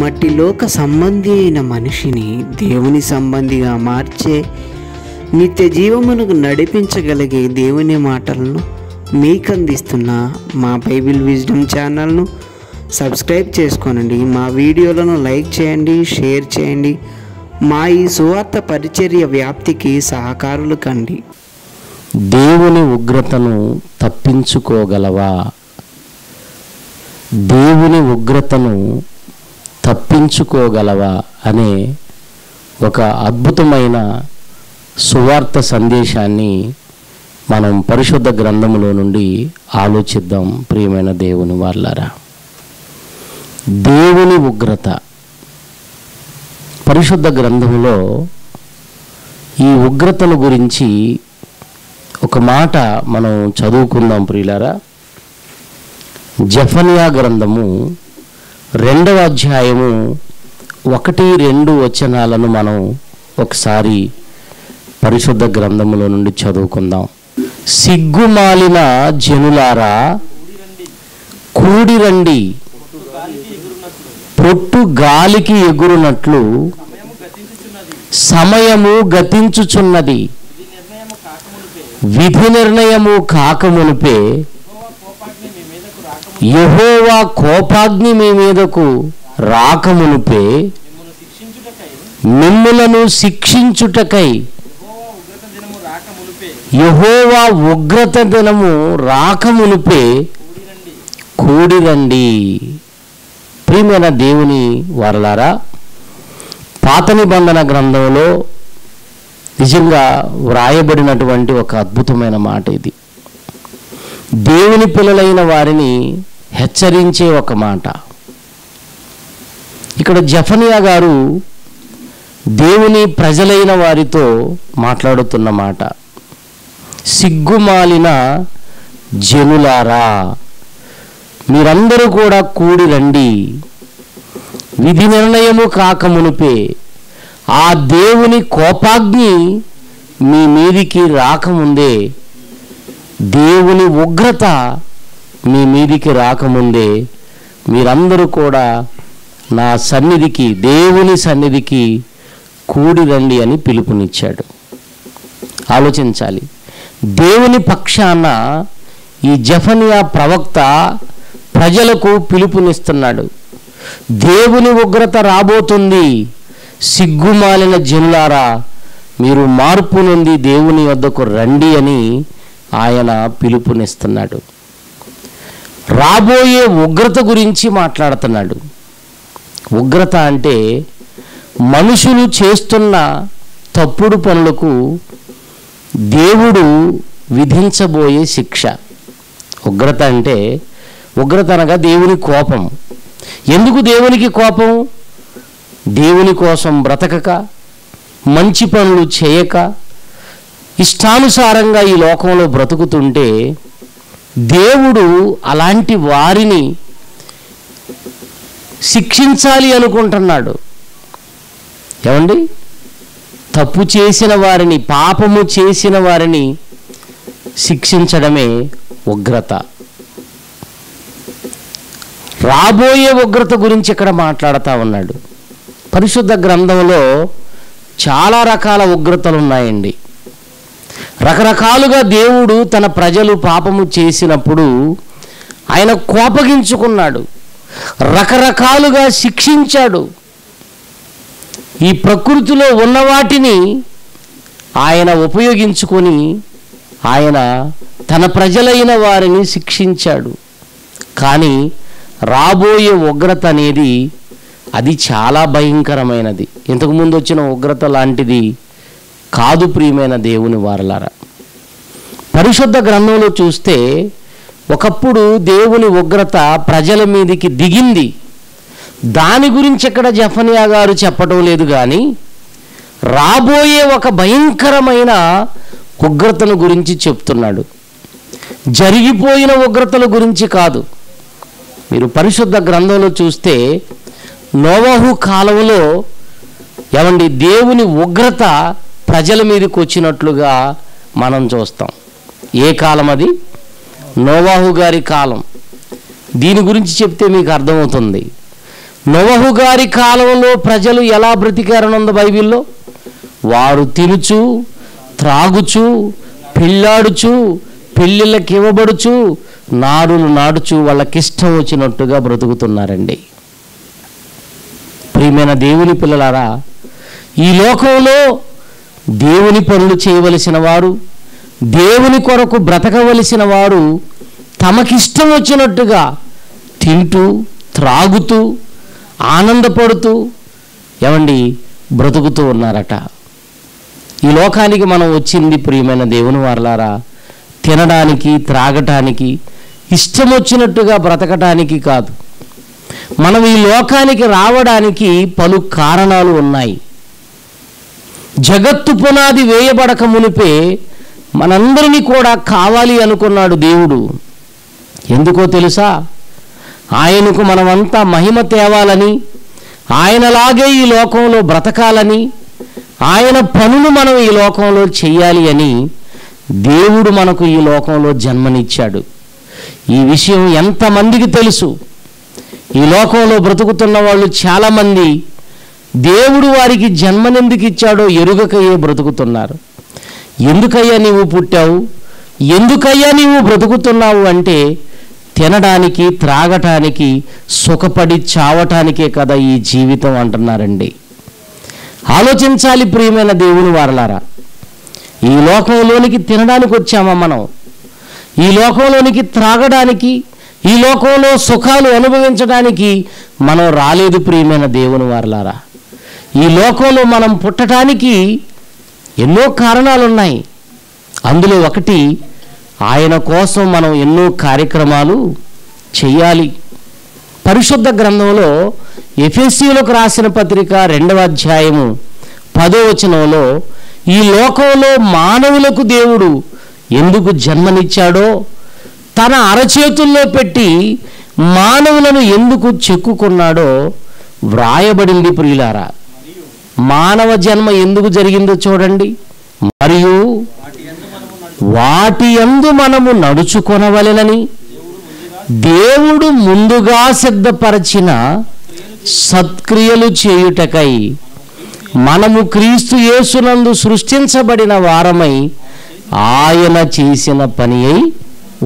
మట్టిలోక సంబంధి అయిన మనిషిని దేవుని సంబంధిగా మార్చే నిత్య జీవమునకు నడిపించగలిగే దేవుని మాటలను మీకు అందిస్తున్న మా బైబిల్ విజ్డమ్ ఛానల్ను సబ్స్క్రైబ్ చేసుకోనండి. మా వీడియోలను లైక్ చేయండి షేర్ చేయండి. మా ఈ సువార్త పరిచర్య వ్యాప్తికి సహకారులు కండి. దేవుని ఉగ్రతను తప్పించుకోగలవా? దేవుని ఉగ్రతను తప్పించుకోగలవా అనే ఒక అద్భుతమైన సువార్త సందేశాన్ని మనం పరిశుద్ధ గ్రంథములో నుండి ఆలోచిద్దాం ప్రియమైన దేవుని వాళ్ళారా దేవుని ఉగ్రత. పరిశుద్ధ గ్రంథములో ఈ ఉగ్రతను గురించి ఒక మాట మనం చదువుకుందాం ప్రియులారా. జఫనియా గ్రంథము రెండవ అధ్యాయము ఒకటి రెండు వచనాలను మనం ఒకసారి పరిశుద్ధ గ్రంథములో నుండి చదువుకుందాం. సిగ్గుమాలిన జనులారా కూడిరండి. పొట్టు గాలికి ఎగురునట్లు సమయము గతించుచున్నది. విధి నిర్ణయము కాకమునిపే యహోవా కోపాగ్ని మీ మీదకు రాకమునుపే మిమ్ములను శిక్షించుటకై యహోవా ఉగ్రత దినము రాకమునుపే కూడిరండి. ప్రియమైన దేవుని వారలారా పాత నిబంధన గ్రంథంలో నిజంగా వ్రాయబడినటువంటి ఒక అద్భుతమైన మాట ఇది. దేవుని పిల్లలైన వారిని హెచ్చరించే ఒక మాట. ఇక్కడ జఫనియా గారు దేవుని ప్రజలైన వారితో మాట్లాడుతున్న మాట. సిగ్గుమాలిన జనులారా మీరందరూ కూడా కూడి రండి. విధి నిర్ణయము కాకమునుపే ఆ దేవుని కోపాగ్ని మీ మీదికి రాకముందే దేవుని ఉగ్రత మీ మీదికి రాకముందే మీరందరూ కూడా నా సన్నిధికి దేవుని సన్నిధికి కూడి రండి అని పిలుపునిచ్చాడు. ఆలోచించాలి. దేవుని పక్షాన ఈ జఫనియా ప్రవక్త ప్రజలకు పిలుపునిస్తున్నాడు. దేవుని ఉగ్రత రాబోతుంది. సిగ్గుమాలిన జనులారా మీరు మార్పు నుండి దేవుని వద్దకు రండి అని ఆయన పిలుపునిస్తున్నాడు. రాబోయే ఉగ్రత గురించి మాట్లాడుతున్నాడు. ఉగ్రత అంటే మనుషులు చేస్తున్న తప్పుడు పనులకు దేవుడు విధించబోయే శిక్ష. ఉగ్రత అంటే ఉగ్రత అనగా దేవుని కోపం. ఎందుకు దేవునికి కోపం? దేవుని కోసం బ్రతకక మంచి పనులు చేయక ఇష్టానుసారంగా ఈ లోకంలో బ్రతుకుతుంటే దేవుడు అలాంటి వారిని శిక్షించాలి అనుకుంటున్నాడు. ఏమండి? తప్పు చేసిన వారిని పాపము చేసిన వారిని శిక్షించడమే ఉగ్రత. రాబోయే ఉగ్రత గురించి ఇక్కడ మాట్లాడుతూ ఉన్నాడు. పరిశుద్ధ గ్రంథంలో చాలా రకాల ఉగ్రతలు ఉన్నాయండి. రకరకాలుగా దేవుడు తన ప్రజలు పాపము చేసినప్పుడు ఆయన కోపగించుకున్నాడు. రకరకాలుగా శిక్షించాడు. ఈ ప్రకృతిలో ఉన్న వాటిని ఆయన ఉపయోగించుకొని ఆయన తన ప్రజలైన వారిని శిక్షించాడు. కానీ రాబోయే ఉగ్రత అనేది అది చాలా భయంకరమైనది. ఇంతకుముందు వచ్చిన ఉగ్రత లాంటిది కాదు ప్రియమైన దేవుని వారలారా. పరిశుద్ధ గ్రంథంలో చూస్తే ఒకప్పుడు దేవుని ఉగ్రత ప్రజల మీదికి దిగింది. దాని గురించి ఇక్కడ జఫనియా గారు చెప్పడం లేదు కానీ రాబోయే ఒక భయంకరమైన ఉగ్రతను గురించి చెప్తున్నాడు. జరిగిపోయిన ఉగ్రతల గురించి కాదు. మీరు పరిశుద్ధ గ్రంథంలో చూస్తే నోవహు కాలంలో ఏమండి దేవుని ఉగ్రత ప్రజల మీదకి వచ్చినట్లుగా మనం చూస్తాం. ఏ కాలం అది? నోవాహు గారి కాలం. దీని గురించి చెప్తే మీకు అర్థమవుతుంది. నోవహు గారి కాలంలో ప్రజలు ఎలా బ్రతికారనుంది బైబిల్లో? వారు తినుచు త్రాగుచు పెళ్ళాడుచు పెళ్ళిళ్ళకి ఇవ్వబడుచు నారులు నాడుచు వాళ్ళకిష్టం వచ్చినట్టుగా బ్రతుకుతున్నారండి. ప్రియమైన దేవుని పిల్లలారా ఈ లోకంలో దేవుని పనులు చేయవలసిన వారు దేవుని కొరకు బ్రతకవలసిన వారు తమకిష్టం వచ్చినట్టుగా తింటూ త్రాగుతూ ఆనందపడుతూ ఏమండి బ్రతుకుతూ ఉన్నారట. ఈ లోకానికి మనం వచ్చింది ప్రియమైన దేవుని వారలారా తినడానికి త్రాగటానికి ఇష్టం వచ్చినట్టుగా బ్రతకటానికి కాదు. మనం ఈ లోకానికి రావడానికి పలు కారణాలు ఉన్నాయి. జగత్తు పునాది వేయబడక మునిపే మనందరినీ కూడా కావాలి అనుకున్నాడు దేవుడు. ఎందుకో తెలుసా? ఆయనకు మనమంతా మహిమ తేవాలని ఆయనలాగే ఈ లోకంలో బ్రతకాలని ఆయన పనులు మనం ఈ లోకంలో చెయ్యాలి అని దేవుడు మనకు ఈ లోకంలో జన్మనిచ్చాడు. ఈ విషయం ఎంతమందికి తెలుసు? ఈ లోకంలో బ్రతుకుతున్న వాళ్ళు చాలామంది దేవుడు వారికి జన్మనెందుకు ఇచ్చాడో ఎరుగకయ్యే బ్రతుకుతున్నారు. ఎందుకయ్యా నీవు పుట్టావు? ఎందుకయ్యా నీవు బ్రతుకుతున్నావు అంటే తినడానికి త్రాగటానికి సుఖపడి చావటానికే కదా ఈ జీవితం అంటున్నారండి. ఆలోచించాలి ప్రియమైన దేవుని వారలారా. ఈ లోకంలోనికి తినడానికి వచ్చామా మనం? ఈ లోకంలోనికి త్రాగడానికి ఈ లోకంలో సుఖాలు అనుభవించడానికి మనం రాలేదు ప్రియమైన దేవుని వారలారా. ఈ లోకంలో మనం పుట్టడానికి ఎన్నో కారణాలు ఉన్నాయి అందులో ఒకటి ఆయన కోసం మనం ఎన్నో కార్యక్రమాలు చేయాలి. పరిశుద్ధ గ్రంథంలో ఎఫ్ఎస్సీలకు రాసిన పత్రిక రెండవ అధ్యాయము పదో వచనంలో ఈ లోకంలో మానవులకు దేవుడు ఎందుకు జన్మనిచ్చాడో తన అరచేతుల్లో పెట్టి మానవులను ఎందుకు చెక్కుకున్నాడో వ్రాయబడింది ప్రియులారా. మానవ జన్మ ఎందుకు జరిగిందో చూడండి. మరియు వాటి యందు మనము నడుచుకొనవలెనని దేవుడు ముందుగా సిద్ధపరచిన సత్క్రియలు చేయుటకై మనము క్రీస్తు యేసునందు సృష్టించబడిన వారమై ఆయన చేసిన పని అయి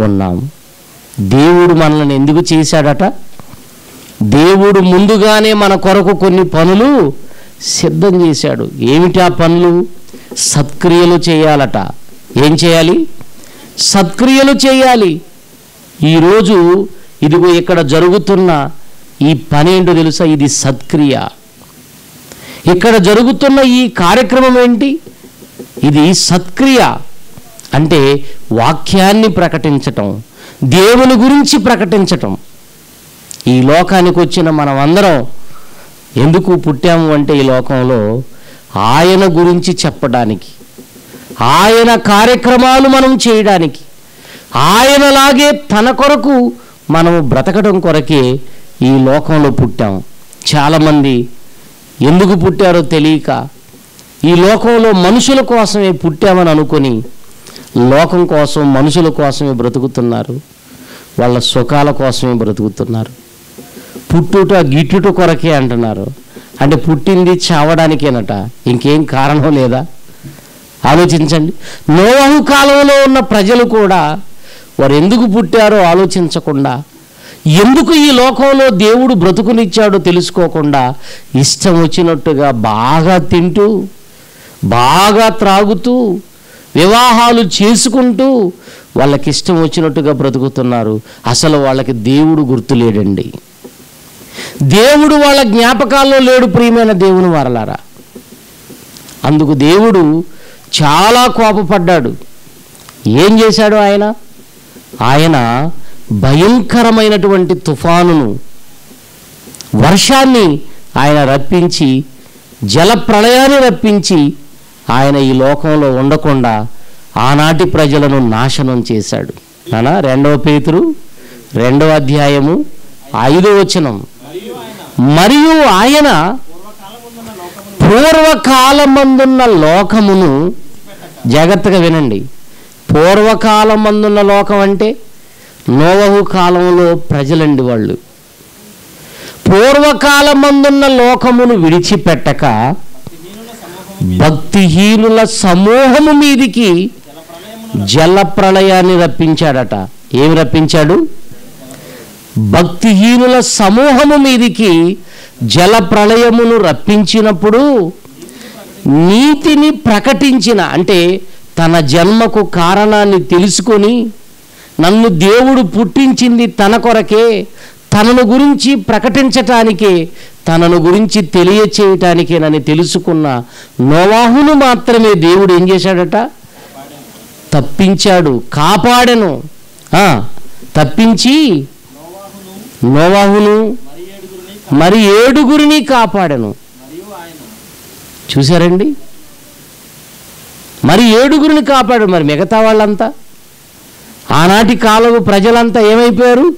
ఉన్నాం. దేవుడు మనల్ని ఎందుకు చేశాడట? దేవుడు ముందుగానే మన కొరకు కొన్ని పనులు సిద్ధం చేశాడు. ఏమిటి ఆ పనులు? సత్క్రియలు చేయాలట. ఏం చేయాలి? సత్క్రియలు చేయాలి. ఈరోజు ఇదిగో ఇక్కడ జరుగుతున్న ఈ పని ఏంటో తెలుసా? ఇది సత్క్రియ. ఇక్కడ జరుగుతున్న ఈ కార్యక్రమం ఏంటి? ఇది సత్క్రియ. అంటే వాక్యాన్ని ప్రకటించటం దేవుని గురించి ప్రకటించటం. ఈ లోకానికి వచ్చిన మనం అందరం ఎందుకు పుట్టాము అంటే ఈ లోకంలో ఆయన గురించి చెప్పడానికి ఆయన కార్యక్రమాలు మనం చేయడానికి ఆయనలాగే తన కొరకు మనము బ్రతకడం కొరకే ఈ లోకంలో పుట్టాము. చాలామంది ఎందుకు పుట్టారో తెలియక ఈ లోకంలో మనుషుల కోసమే పుట్టామని అనుకొని లోకం కోసం మనుషుల కోసమే బ్రతుకుతున్నారు. వాళ్ళ సుఖాల కోసమే బ్రతుకుతున్నారు. పుట్టుట గిట్టుట కొరకే అంటున్నారు. అంటే పుట్టింది చావడానికేనట. ఇంకేం కారణం లేదా? ఆలోచించండి. నోవహు కాలంలో ఉన్న ప్రజలు కూడా వారు ఎందుకు పుట్టారో ఆలోచించకుండా ఎందుకు ఈ లోకంలో దేవుడు బ్రతుకునిచ్చాడో తెలుసుకోకుండా ఇష్టం వచ్చినట్టుగా బాగా తింటూ బాగా త్రాగుతూ వివాహాలు చేసుకుంటూ వాళ్ళకి ఇష్టం వచ్చినట్టుగా బ్రతుకుతున్నారు. అసలు వాళ్ళకి దేవుడు గుర్తులేడండి. దేవుడు వాళ్ళ జ్ఞాపకాల్లో లేడు ప్రియమైన దేవుని వారలారా. అందుకు దేవుడు చాలా కోపపడ్డాడు. ఏం చేశాడు ఆయన? ఆయన భయంకరమైనటువంటి తుఫానును వర్షాన్ని ఆయన రప్పించి జల ప్రళయాన్ని రప్పించి ఆయన ఈ లోకంలో ఉండకుండా ఆనాటి ప్రజలను నాశనం చేశాడు. నానా రెండవ పేతురు రెండవ అధ్యాయము ఐదో వచనం. మరియు ఆయన పూర్వకాలమందున్న లోకమును జాగ్రత్తగా వినండి. పూర్వకాలమందున్న లోకం అంటే నోవహు కాలంలో ప్రజలండి వాళ్ళు. పూర్వకాలమందున్న లోకమును విడిచిపెట్టక భక్తిహీనుల సమూహము మీదికి జల ప్రళయాన్ని రప్పించాడట. ఏమి రప్పించాడు? భక్తిహీనుల సమూహము మీదికి జల ప్రళయమును రప్పించినప్పుడు నీతిని ప్రకటించిన అంటే తన జన్మకు కారణాన్ని తెలుసుకొని నన్ను దేవుడు పుట్టించింది తన కొరకే తనను గురించి ప్రకటించటానికే తనను గురించి తెలియచేయటానికేనని తెలుసుకున్న నోవాహును మాత్రమే దేవుడు ఏం చేశాడట? తప్పించాడు కాపాడెను. తప్పించి నోవాహును మరి ఏడుగురిని కాపాడను. చూశారండి? మరి ఏడుగురిని కాపాడు మరి మిగతా వాళ్ళంతా? ఆనాటి కాలపు ప్రజలంతా ఏమైపోయారు?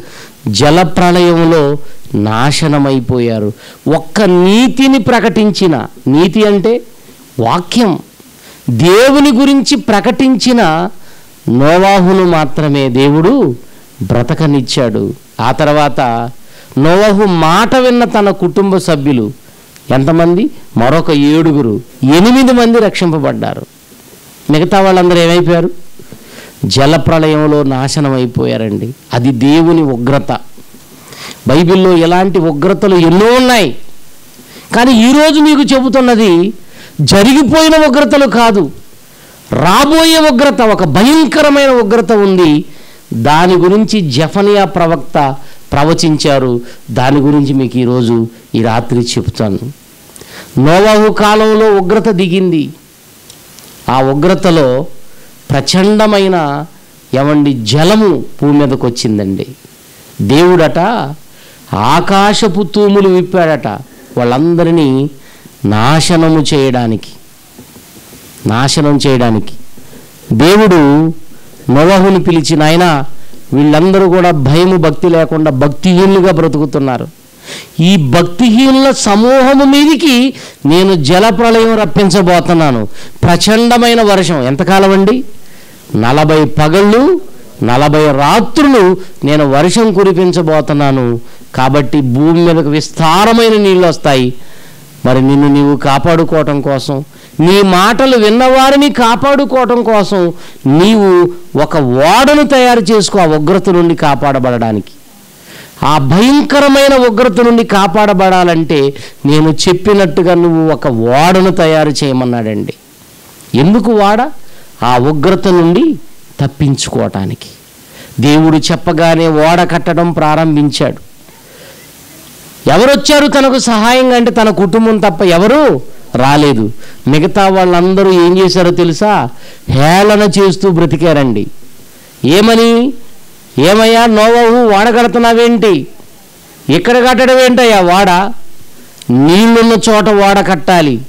జల ప్రళయంలో నాశనమైపోయారు. ఒక్క నీతిని ప్రకటించిన నీతి అంటే వాక్యం. దేవుని గురించి ప్రకటించిన నోవాహును మాత్రమే దేవుడు బ్రతకనిచ్చాడు. ఆ తర్వాత నోవహు మాట విన్న తన కుటుంబ సభ్యులు ఎంతమంది? మరొక ఏడుగురు ఎనిమిది మంది రక్షింపబడ్డారు. మిగతా వాళ్ళందరూ ఏమైపోయారు? జలప్రళయంలో నాశనం అయిపోయారండి అది దేవుని ఉగ్రత. బైబిల్లో ఇలాంటి ఉగ్రతలు ఎన్నో ఉన్నాయి. కానీ ఈరోజు మీకు చెబుతున్నది జరిగిపోయిన ఉగ్రతలు కాదు. రాబోయే ఉగ్రత ఒక భయంకరమైన ఉగ్రత ఉంది. దాని గురించి జఫనియా ప్రవక్త ప్రవచించారు. దాని గురించి మీకు ఈరోజు ఈ రాత్రి చెప్తాను. నోవాహు కాలంలో ఉగ్రత దిగింది. ఆ ఉగ్రతలో ప్రచండమైన ఏమండి జలము భూమి మీదకి వచ్చిందండి. దేవుడట ఆకాశపు తూములు విప్పాడట వాళ్ళందరినీ నాశనము చేయడానికి నాశనం చేయడానికి. దేవుడు నోవహుని పిలిచి నాయన వీళ్ళందరూ కూడా భయము భక్తి లేకుండా భక్తిహీనులుగా బ్రతుకుతున్నారు. ఈ భక్తిహీనుల సమూహము మీదికి నేను జలప్రళయం రప్పించబోతున్నాను. ప్రచండమైన వర్షం ఎంతకాలం అండి? నలభై పగళ్ళు నలభై రాత్రులు నేను వర్షం కురిపించబోతున్నాను. కాబట్టి భూమి మీదకు విస్తారమైన నీళ్ళు వస్తాయి. మరి నిన్ను నీవు కాపాడుకోవటం కోసం నీ మాటలు విన్నవారిని కాపాడుకోవటం కోసం నీవు ఒక ఓడను తయారు చేసుకో ఆ ఉగ్రత నుండి కాపాడబడడానికి. ఆ భయంకరమైన ఉగ్రత నుండి కాపాడబడాలంటే నేను చెప్పినట్టుగా నువ్వు ఒక ఓడను తయారు చేయమన్నాడండి. ఎందుకు వాడ ఆ ఉగ్రత నుండి తప్పించుకోవటానికి. దేవుడు చెప్పగానే ఓడ కట్టడం ప్రారంభించాడు. ఎవరొచ్చారు తనకు సహాయంగా? అంటే తన కుటుంబం తప్ప ఎవరు? రాలేదు. మిగతా వాళ్ళందరూ ఏం చేశారో తెలుసా? హేళన చేస్తూ బ్రతికారండి. ఏమని? ఏమయ్యా నోవహు వాడ కడుతున్నావేంటి? ఇక్కడ కట్టడం ఏంటయ్యా వాడ? నీళ్ళున్న చోట వాడ కట్టాలి.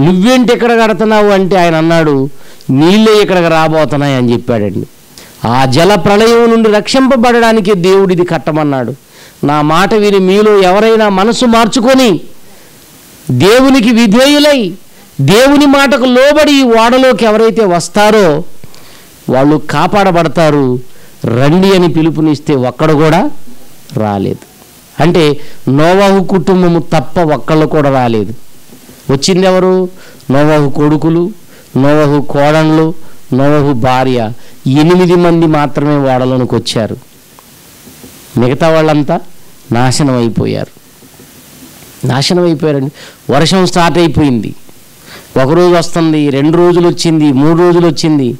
నువ్వేంటి ఇక్కడ కడుతున్నావు అంటే ఆయన అన్నాడు నీళ్ళే ఇక్కడికి రాబోతున్నాయి అని చెప్పాడండి. ఆ జల ప్రళయం నుండి రక్షింపబడడానికి దేవుడిది కట్టమన్నాడు. నా మాట విని మీలో ఎవరైనా మనసు మార్చుకొని దేవునికి విధేయులై దేవుని మాటకు లోబడి ఈ ఓడలోకి ఎవరైతే వస్తారో వాళ్ళు కాపాడబడతారు. రండి అని పిలుపునిస్తే ఒక్కడు కూడా రాలేదు. అంటే నోవాహు కుటుంబము తప్ప ఒక్కళ్ళు కూడా రాలేదు. వచ్చింది ఎవరు? నోవాహు కొడుకులు నోవహు కోడళ్ళు నోవహు భార్య. ఎనిమిది మంది మాత్రమే ఓడలోనికి వచ్చారు. మిగతా వాళ్ళంతా నాశనం అయిపోయారు. నాశనం అయిపోయారండి. వర్షం స్టార్ట్ అయిపోయింది. ఒకరోజు వస్తుంది రెండు రోజులు వచ్చింది మూడు రోజులు వచ్చింది.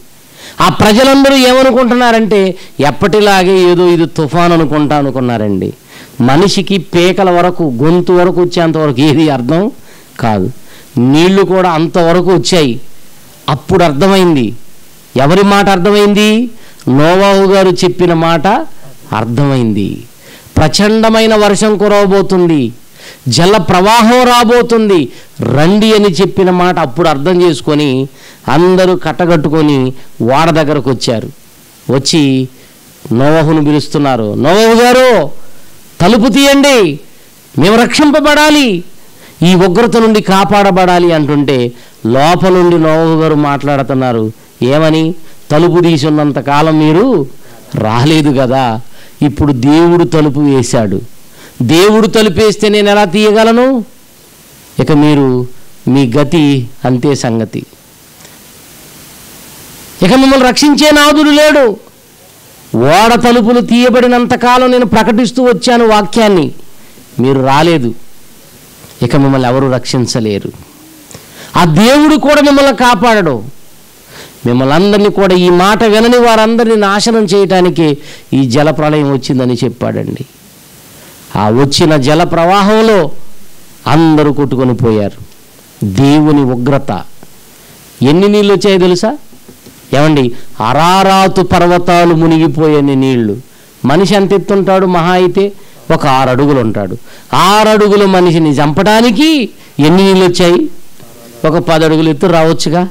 ఆ ప్రజలందరూ ఏమనుకుంటున్నారంటే ఎప్పటిలాగే ఏదో ఇది తుఫాన్ అనుకుంటా అనుకున్నారండి. మనిషికి పేకల వరకు గొంతు వరకు వచ్చేంతవరకు ఏది అర్థం కాదు. నీళ్ళు కూడా అంతవరకు వచ్చాయి. అప్పుడు అర్థమైంది. ఎవరి మాట అర్థమైంది? నోవాహు గారు చెప్పిన మాట అర్థమైంది. ప్రచండమైన వర్షం కురవబోతుంది. జల ప్రవాహం రాబోతుంది. రండి అని చెప్పిన మాట అప్పుడు అర్థం చేసుకొని అందరూ కట్టగట్టుకొని వాడ దగ్గరకు వచ్చారు. వచ్చి నోవహును పిలుస్తున్నారు. నోవహు గారు తలుపు తీయండి. మేము రక్షింపబడాలి. ఈ ఉగ్రత నుండి కాపాడబడాలి అంటుంటే లోపల నుండి నోవహు గారు మాట్లాడుతున్నారు. ఏమని? తలుపు తీసి ఉన్నంత కాలం మీరు రాలేదు కదా. ఇప్పుడు దేవుడు తలుపు వేశాడు. దేవుడు తలుపేస్తే నేను ఎలా తీయగలను? ఇక మీరు మీ గతి అంతే సంగతి. ఇక మిమ్మల్ని రక్షించే నాదుడు లేడు. ఓడ తలుపులు తీయబడినంతకాలం నేను ప్రకటిస్తూ వచ్చాను వాక్యాన్ని. మీరు రాలేదు. ఇక మిమ్మల్ని ఎవరు రక్షించలేరు. ఆ దేవుడు కూడా మిమ్మల్ని కాపాడడు. మిమ్మల్ని అందరినీ కూడా ఈ మాట వినని వారందరినీ నాశనం చేయటానికి ఈ జలప్రళయం వచ్చిందని చెప్పాడండి. ఆ వచ్చిన జల ప్రవాహంలో అందరూ కొట్టుకొని పోయారు. దేవుని ఉగ్రత. ఎన్ని నీళ్ళు వచ్చాయో తెలుసా? ఏమండి అరారాతు పర్వతాలు మునిగిపోయని నీళ్ళు మనిషి ఎంత ఎత్తుంటాడు మహా అయితే ఒక ఆరు అడుగులు ఉంటాడు. ఆరు అడుగుల మనిషిని చంపడానికి ఎన్ని నీళ్ళు వచ్చాయి? ఒక పది అడుగులు ఎత్తు రావచ్చుగా?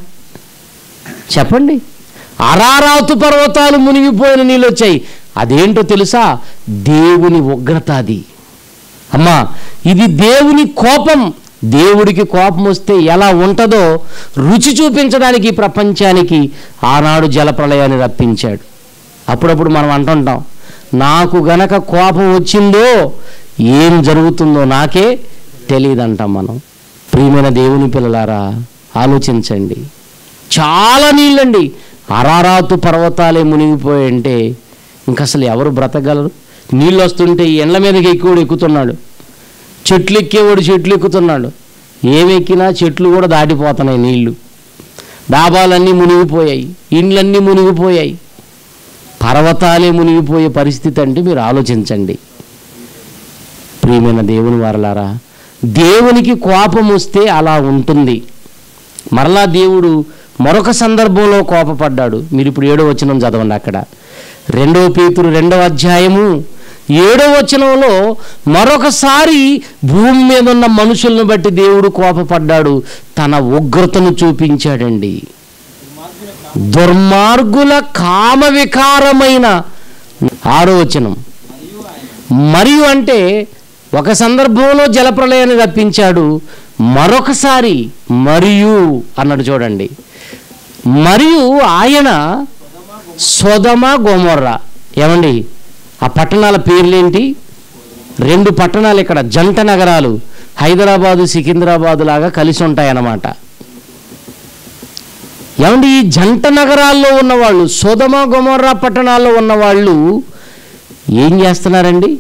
చెప్పండి. అరారాతు పర్వతాలు మునిగిపోయిన నీళ్ళు వచ్చాయి. అదేంటో తెలుసా? దేవుని ఉగ్రత అది. అమ్మా ఇది దేవుని కోపం. దేవుడికి కోపం వస్తే ఎలా ఉంటుందో రుచి చూపించడానికి ప్రపంచానికి ఆనాడు జలప్రలయాన్ని రప్పించాడు. అప్పుడప్పుడు మనం అంటుంటాం నాకు గనక కోపం వచ్చిందో ఏం జరుగుతుందో నాకే తెలియదంటాం మనం. ప్రియమైన దేవుని పిల్లలారా ఆలోచించండి. చాలా నీళ్ళండి. అరారాతు పర్వతాలే మునిగిపోయంటే ఇంక అసలు ఎవరు బ్రతకగలరు? నీళ్ళు వస్తుంటే ఎండ్ల మీదకి ఎక్కువడు ఎక్కుతున్నాడు. చెట్లు ఎక్కేవాడు చెట్లు ఎక్కుతున్నాడు. ఏమి ఎక్కినా చెట్లు కూడా దాటిపోతున్నాయి నీళ్ళు డాబాలన్నీ మునిగిపోయాయి. ఇండ్లన్నీ మునిగిపోయాయి. పర్వతాలే మునిగిపోయే పరిస్థితి అంటే మీరు ఆలోచించండి. ప్రియమైన దేవుని వారలారా దేవునికి కోపం వస్తే అలా ఉంటుంది. మరలా దేవుడు మరొక సందర్భంలో కోపపడ్డాడు. మీరు ఇప్పుడు ఏడో వచనం చదవండి అక్కడ. రెండవ పేతురు రెండవ అధ్యాయము. ఏడో వచనంలో మరొకసారి భూమి మీద ఉన్న మనుషులను బట్టి దేవుడు కోపపడ్డాడు. తన ఉగ్రతను చూపించాడండి. దుర్మార్గుల కామ వికారమైన ఆరో వచనం. మరియు అంటే ఒక సందర్భంలో జలప్రలయాన్ని రప్పించాడు. మరొకసారి మరియు అన్నాడు చూడండి. మరియు ఆయన సోదమ గోమొర్ర. ఏమండి? ఆ పట్టణాల పేర్లేంటి? రెండు పట్టణాలు ఇక్కడ. జంట నగరాలు. హైదరాబాదు సికింద్రాబాదు లాగా కలిసి ఉంటాయన్నమాట. ఏమండి? ఈ జంట నగరాల్లో ఉన్నవాళ్ళు సోదమ గొమర్రా పట్టణాల్లో ఉన్నవాళ్ళు ఏం చేస్తున్నారండి?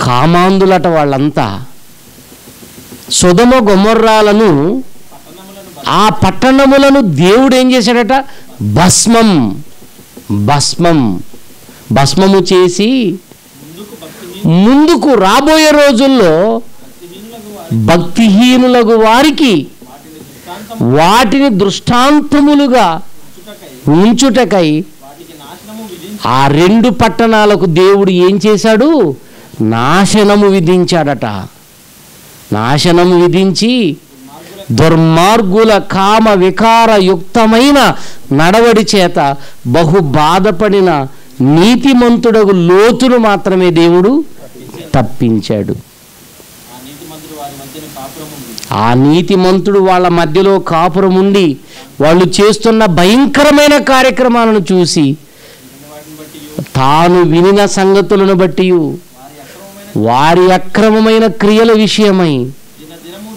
కామాందులట వాళ్ళంతా. సుధమ గొమర్రాలను ఆ పట్టణములను దేవుడు ఏం చేశాడట? భస్మం. భస్మం. భస్మము చేసి ముందుకు రాబోయే రోజుల్లో భక్తిహీనులకు వారికి వాటిని దృష్టాంతములుగా ఉంచుటకై ఆ రెండు పట్టణాలకు దేవుడు ఏం చేశాడు? నాశనము విధించాడట. నాశనము విధించి దుర్మార్గుల కామ వికార యుక్తమైన నడవడి చేత బహు బాధపడిన నీతిమంతుడగు లోతును మాత్రమే దేవుడు తప్పించాడు. ఆ నీతిమంతుడు వాళ్ళ మధ్యలో కాపురం ఉండి వాళ్ళు చేస్తున్న భయంకరమైన కార్యక్రమాలను చూసి తాను వినిన సంగతులను బట్టి వారి అక్రమమైన క్రియల విషయమై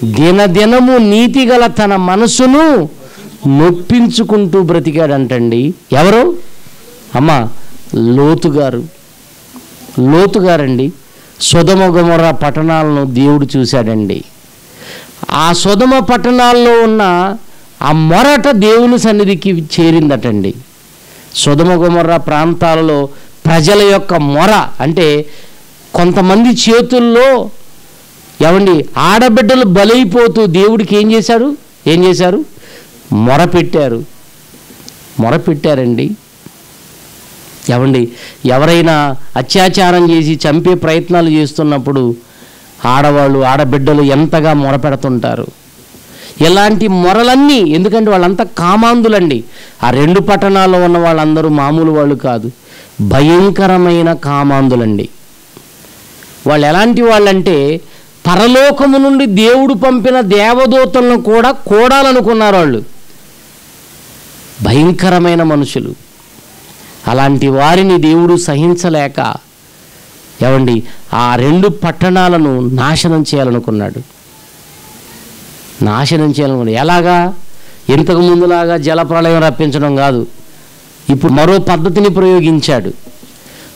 దినదినము నీతిగల తన మనసును నొప్పించుకుంటూ బ్రతికాడంటండి. ఎవరు? అమ్మ లోతుగారు లోతుగారండి సుధమ గుమర పట్టణాలను దేవుడు చూశాడండి. ఆ సుధమ పట్టణాల్లో ఉన్న ఆ మొరట దేవుని సన్నిధికి చేరిందటండి. సుధమ గుమర్ర ప్రాంతాలలో ప్రజల యొక్క మొర అంటే కొంతమంది చేతుల్లో ఏమండి ఆడబిడ్డలు బలైపోతూ దేవుడికి ఏం చేశారు? ఏం చేశారు? మొరపెట్టారు మొరపెట్టారండి ఏమండి ఎవరైనా అత్యాచారం చేసి చంపే ప్రయత్నాలు చేస్తున్నప్పుడు ఆడవాళ్ళు ఆడబిడ్డలు ఎంతగా మొరపెడుతుంటారు ఇలాంటి మొరలన్నీ ఎందుకంటే వాళ్ళంతా కామాందులండి ఆ రెండు పట్టణాల్లో ఉన్న వాళ్ళందరూ మామూలు వాళ్ళు కాదు. భయంకరమైన కామాందులండి వాళ్ళు ఎలాంటి వాళ్ళంటే పరలోకము నుండి దేవుడు పంపిన దేవదూతలను కూడా కూడాలనుకున్నారు వాళ్ళు. భయంకరమైన మనుషులు. అలాంటి వారిని దేవుడు సహించలేక ఏమండి ఆ రెండు పట్టణాలను నాశనం చేయాలనుకున్నాడు. నాశనం చేయాలనుకున్నాడు. ఎలాగా? ఇంతకు ముందులాగా జలప్రళయం రప్పించడం కాదు. ఇప్పుడు మరో పద్ధతిని ప్రయోగించాడు.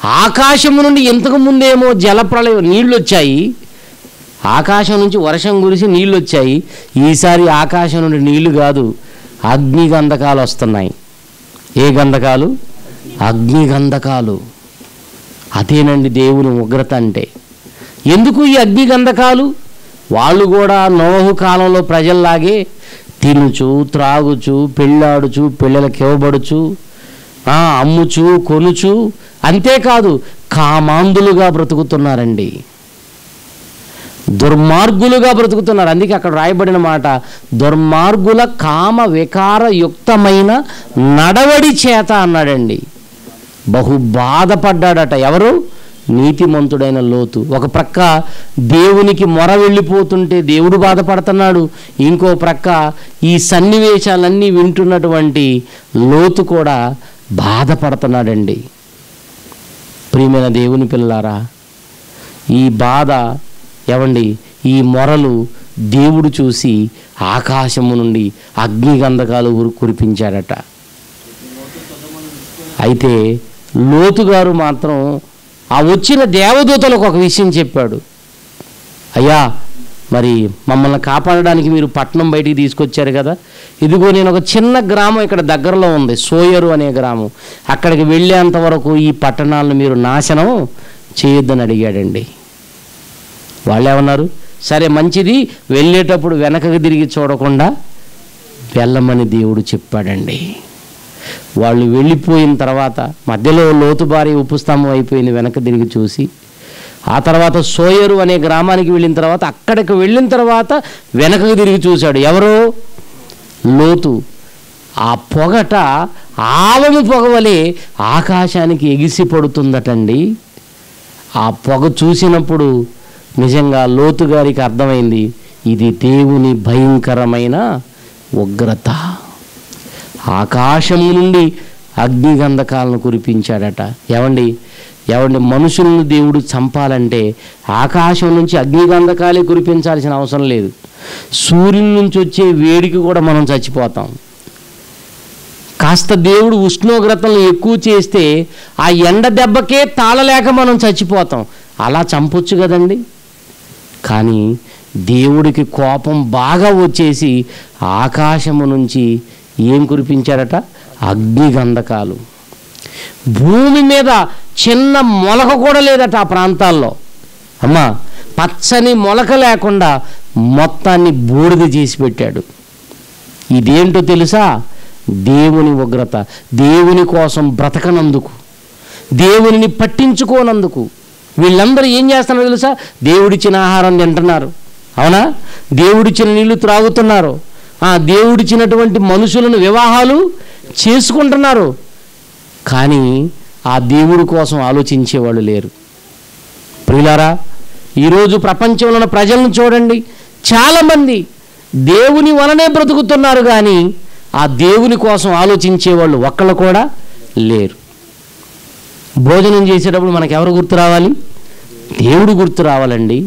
ఆకాశము నుండి ఇంతకు ముందేమో జలప్రళయం నీళ్ళు వచ్చాయి ఆకాశం నుంచి వర్షం కురిసి నీళ్ళు వచ్చాయి ఈసారి ఆకాశం నుండి నీళ్ళు కాదు అగ్ని గంధకాలు వస్తున్నాయి. ఏ గంధకాలు? అగ్ని గంధకాలు. అదేనండి దేవుని ఉగ్రత అంటే. ఎందుకు ఈ అగ్ని గంధకాలు? వాళ్ళు కూడా నోహు కాలంలో ప్రజల్లాగే తినుచు త్రాగుచు పెళ్ళాడుచు పిల్లలకి ఇవ్వబడుచు అమ్ముచు కొనుచు అంతేకాదు కామాంధులుగా బ్రతుకుతున్నారండి. దుర్మార్గులుగా బ్రతుకుతున్నారు. అందుకే అక్కడ రాయబడిన మాట దుర్మార్గుల కామ వికారయుక్తమైన నడవడి చేత అన్నాడండి. బహు బాధపడ్డాడట ఎవరు? నీతిమంతుడైన లోతు. ఒక ప్రక్క దేవునికి మొర వెళ్ళిపోతుంటే దేవుడు బాధపడుతున్నాడు. ఇంకో ప్రక్క ఈ సన్నివేశాలన్నీ వింటున్నటువంటి లోతు కూడా బాధపడుతున్నాడండి. ప్రియమైన దేవుని పిల్లారా ఈ బాధ ఏమండి ఈ మొరలు దేవుడు చూసి ఆకాశము నుండి అగ్నిగంధకాలు ఉరు- కురిపించాడట. అయితే లోతుగారు మాత్రం ఆ వచ్చిన దేవదూతలకు ఒక విషయం చెప్పాడు. అయ్యా మరి మమ్మల్ని కాపాడడానికి మీరు పట్నం బయటికి తీసుకొచ్చారు కదా. ఇదిగో నేను ఒక చిన్న గ్రామం ఇక్కడ దగ్గరలో ఉంది సోయరు అనే గ్రామం. అక్కడికి వెళ్ళేంత వరకు ఈ పట్టణాలను మీరు నాశనం చేయొద్దని అడిగాడండి. వాళ్ళు ఏమన్నారు సరే మంచిది. వెళ్ళేటప్పుడు వెనకకు తిరిగి చూడకుండా వెళ్ళమని దేవుడు చెప్పాడండి. వాళ్ళు వెళ్ళిపోయిన తర్వాత మధ్యలో లోతుబారి ఉపస్తంభం అయిపోయింది వెనక తిరిగి చూసి. ఆ తర్వాత సోయరు అనే గ్రామానికి వెళ్ళిన తర్వాత అక్కడికి వెళ్ళిన తర్వాత వెనకకి తిరిగి చూశాడు. ఎవరు? లోతు. ఆ పొగట ఆవము పొగవలే ఆకాశానికి ఎగిసి పడుతుందటండి. ఆ పొగ చూసినప్పుడు నిజంగా లోతు గారికి అర్థమైంది ఇది దేవుని భయంకరమైన ఉగ్రత. ఆకాశము నుండి అగ్నిగంధకాలను కురిపించాడట. ఏమండి? ఏమండి? మనుషులను దేవుడు చంపాలంటే ఆకాశం నుంచి అగ్నిగంధకాలే కురిపించాల్సిన అవసరం లేదు. సూర్యుని నుంచి వచ్చే వేడికి కూడా మనం చచ్చిపోతాం. కాస్త దేవుడు ఉష్ణోగ్రతలను ఎక్కువ చేస్తే ఆ ఎండ దెబ్బకే తాళలేక మనం చచ్చిపోతాం. అలా చంపొచ్చు కదండి? కానీ దేవుడికి కోపం బాగా వచ్చేసి ఆకాశము నుంచి ఏం కురిపించారట? అగ్నిగంధకాలు. భూమి మీద చిన్న మొలక కూడా లేదట ఆ ప్రాంతాల్లో. అమ్మా పచ్చని మొలక లేకుండా మొత్తాన్ని బూడిద చేసి పెట్టాడు. ఇదేంటో తెలుసా? దేవుని ఉగ్రత. దేవుని కోసం బ్రతకనందుకు. దేవునిని పట్టించుకోనందుకు. వీళ్ళందరూ ఏం చేస్తున్నారో తెలుసా? దేవుడిచ్చిన ఆహారం తింటున్నారు. అవునా? దేవుడిచ్చిన నీళ్ళు త్రాగుతున్నారు. ఆ దేవుడిచ్చినటువంటి మనుషులను వివాహాలు చేసుకుంటున్నారు. కానీ ఆ దేవుడి కోసం ఆలోచించేవాళ్ళు లేరు. ప్రియులారా ఈరోజు ప్రపంచంలో ఉన్న ప్రజలను చూడండి. చాలామంది దేవుని వలనే బ్రతుకుతున్నారు కానీ ఆ దేవుని కోసం ఆలోచించేవాళ్ళు ఒక్కళ్ళు కూడా లేరు. భోజనం చేసేటప్పుడు మనకు ఎవరు గుర్తు రావాలి? దేవుడు గుర్తు రావాలండి.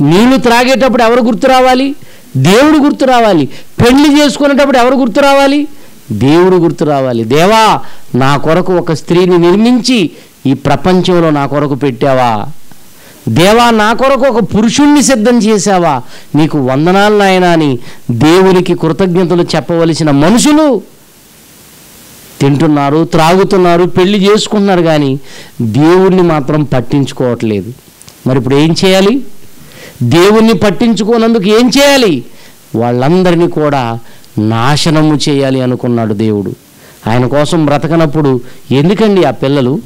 నీళ్ళు త్రాగేటప్పుడు ఎవరు గుర్తు రావాలి? దేవుడు గుర్తు రావాలి. పెళ్ళి చేసుకునేటప్పుడు ఎవరు గుర్తు రావాలి? దేవుడు గుర్తు రావాలి. దేవా నా కొరకు ఒక స్త్రీని నిర్మించి ఈ ప్రపంచంలో నా కొరకు పెట్టావా? దేవా నా కొరకు ఒక పురుషుణ్ణి సిద్ధం చేశావా? నీకు వందనాలు నాయనా అని దేవునికి కృతజ్ఞతలు చెప్పవలసిన మనుషులు తింటున్నారు త్రాగుతున్నారు పెళ్ళి చేసుకుంటున్నారు కానీ దేవుణ్ణి మాత్రం పట్టించుకోవట్లేదు. మరి ఇప్పుడు ఏం చేయాలి? దేవుణ్ణి పట్టించుకోనందుకు ఏం చేయాలి? వాళ్ళందరినీ కూడా నాశనము చేయాలి అనుకున్నాడు దేవుడు. ఆయన కోసం బ్రతకనప్పుడు ఎందుకండి ఆ పిల్లలు?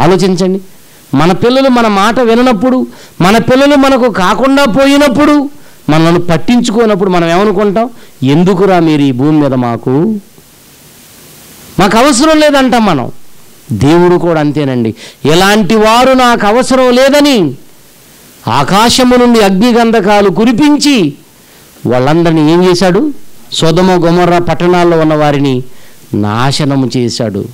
ఆలోచించండి. మన పిల్లలు మన మాట విననప్పుడు మన పిల్లలు మనకు కాకుండా పోయినప్పుడు మనల్ని పట్టించుకోనప్పుడు మనం ఏమనుకుంటాం? ఎందుకురా మీరు ఈ భూమి మీద మాకు మాకు అవసరం లేదంటాం మనం. దేవుడు కూడా అంతేనండి. ఎలాంటి వారు నాకు అవసరం లేదని ఆకాశము నుండి అగ్నిగంధకాలు కురిపించి వాళ్ళందరినీ ఏం చేశాడు? సొదమ గొమర్ర పట్టణాల్లో ఉన్న వారిని నాశనము చేశాడు.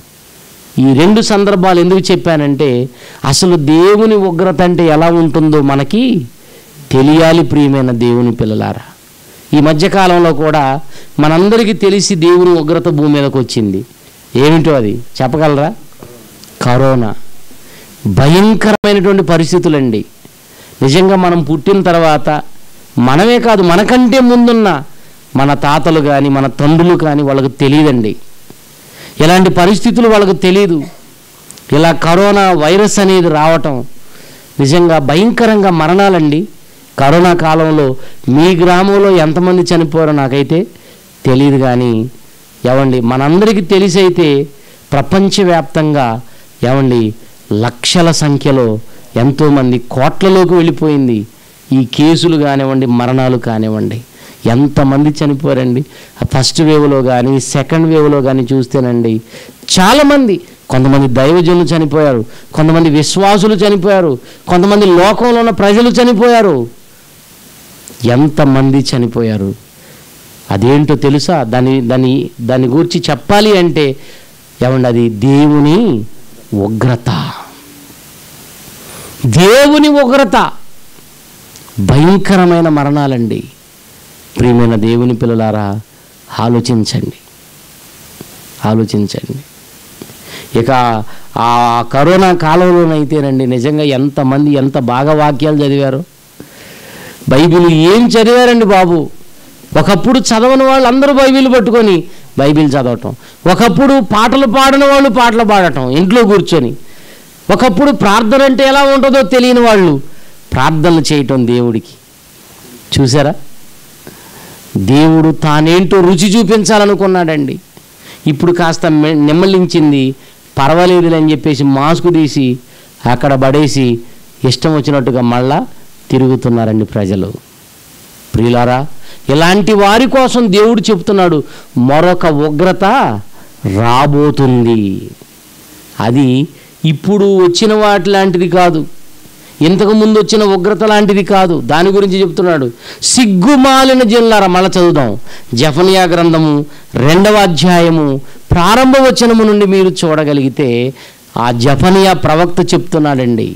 ఈ రెండు సందర్భాలు ఎందుకు చెప్పానంటే అసలు దేవుని ఉగ్రత అంటే ఎలా ఉంటుందో మనకి తెలియాలి ప్రియమైన దేవుని పిల్లలారా. ఈ మధ్యకాలంలో కూడా మనందరికీ తెలిసి దేవుని ఉగ్రత భూమి మీదకి వచ్చింది. ఏమిటో అది చెప్పగలరా? కరోనా. భయంకరమైనటువంటి పరిస్థితులండి. నిజంగా మనం పుట్టిన తర్వాత మనమే కాదు మనకంటే ముందున్న మన తాతలు కానీ మన తండ్రులు కానీ వాళ్ళకు తెలియదండి. ఇలాంటి పరిస్థితులు వాళ్ళకు తెలియదు ఇలా కరోనా వైరస్ అనేది రావటం నిజంగా భయంకరంగా మరణాలండి. కరోనా కాలంలో మీ గ్రామంలో ఎంతమంది చనిపోయారో నాకైతే తెలియదు కానీ ఏమండి మనందరికీ తెలిసైతే ప్రపంచవ్యాప్తంగా ఏమండి లక్షల సంఖ్యలో ఎంతోమంది కోట్లలోకి వెళ్ళిపోయింది ఈ కేసులు కానివ్వండి మరణాలు కానివ్వండి. ఎంతమంది చనిపోయారండి? ఫస్ట్ వేవ్లో కానీ సెకండ్ వేవ్లో కానీ చూస్తేనండి చాలామంది కొంతమంది దైవజనులు చనిపోయారు కొంతమంది విశ్వాసులు చనిపోయారు కొంతమంది లోకంలో ఉన్న ప్రజలు చనిపోయారు. ఎంతమంది చనిపోయారు? అదేంటో తెలుసా? దాని దాని దాని గురించి చెప్పాలి అంటే ఏమండి అది? దేవుని ఉగ్రత. దేవుని ఉగ్రత. భయంకరమైన మరణాలండి. ప్రియమైన దేవుని పిల్లలారా ఆలోచించండి. ఆలోచించండి. ఇక ఆ కరోనా కాలంలోనైతేనండి నిజంగా ఎంతమంది ఎంత బాగా వాక్యాలు చదివారు? బైబిల్ ఏం చదివారండి బాబు? ఒకప్పుడు చదవని వాళ్ళు అందరూ బైబిల్ పట్టుకొని బైబిల్ చదవటం. ఒకప్పుడు పాటలు పాడిన వాళ్ళు పాటలు పాడటం ఇంట్లో కూర్చొని. ఒకప్పుడు ప్రార్థన అంటే ఎలా ఉంటుందో తెలియని వాళ్ళు ప్రార్థనలు చేయటం దేవుడికి. చూసారా? దేవుడు తానేంటో రుచి చూపించాలనుకున్నాడండి. ఇప్పుడు కాస్త నెమ్మలించింది పర్వాలేదులే అని చెప్పేసి మాస్క్ తీసి అక్కడ పడేసి ఇష్టం వచ్చినట్టుగా మళ్ళా తిరుగుతున్నారండి ప్రజలు. ప్రియులారా ఇలాంటి వారి కోసం దేవుడు చెప్తున్నాడు మరొక ఉగ్రత రాబోతుంది. అది ఇప్పుడు వచ్చిన వాటి లాంటిది కాదు. ఇంతకు ముందు వచ్చిన ఉగ్రత లాంటిది కాదు. దాని గురించి చెప్తున్నాడు సిగ్గుమాలిన జిల్లారా మళ్ళా చదువుదాం. జఫనియా గ్రంథము రెండవ అధ్యాయము ప్రారంభ వచనము నుండి మీరు చూడగలిగితే ఆ జఫనియా ప్రవక్త చెప్తున్నాడండి.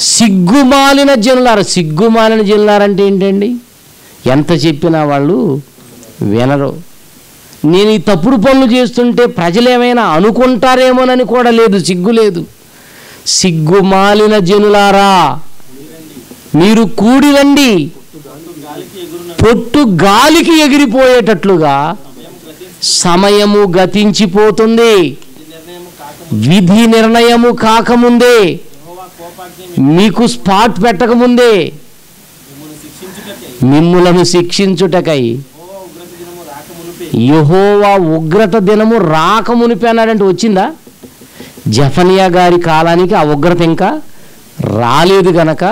సిగ్గుమాలిన జిల్లార సిగ్గుమాలిన జిల్లారంటే ఏంటండి? ఎంత చెప్పినా వాళ్ళు వినరు. నేను ఈ తప్పుడు పనులు చేస్తుంటే ప్రజలు ఏమైనా అనుకుంటారేమోనని కూడా లేదు సిగ్గు లేదు. సిగ్గుమాలిన జనులారా మీరు కూడి రండి. పొట్టు గాలికి ఎగిరిపోయేటట్లుగా సమయము గతించిపోతుంది. విధి నిర్ణయము కాకముందే. మీకు స్పాట్ పెట్టకముందే. మిమ్ములను శిక్షించుటకై యహోవా ఉగ్రత దినము రాకమునిపి అన్నాడంటే వచ్చిందా? జఫనియా గారి కాలానికి ఆ ఉగ్రత ఇంకా రాలేదు గనక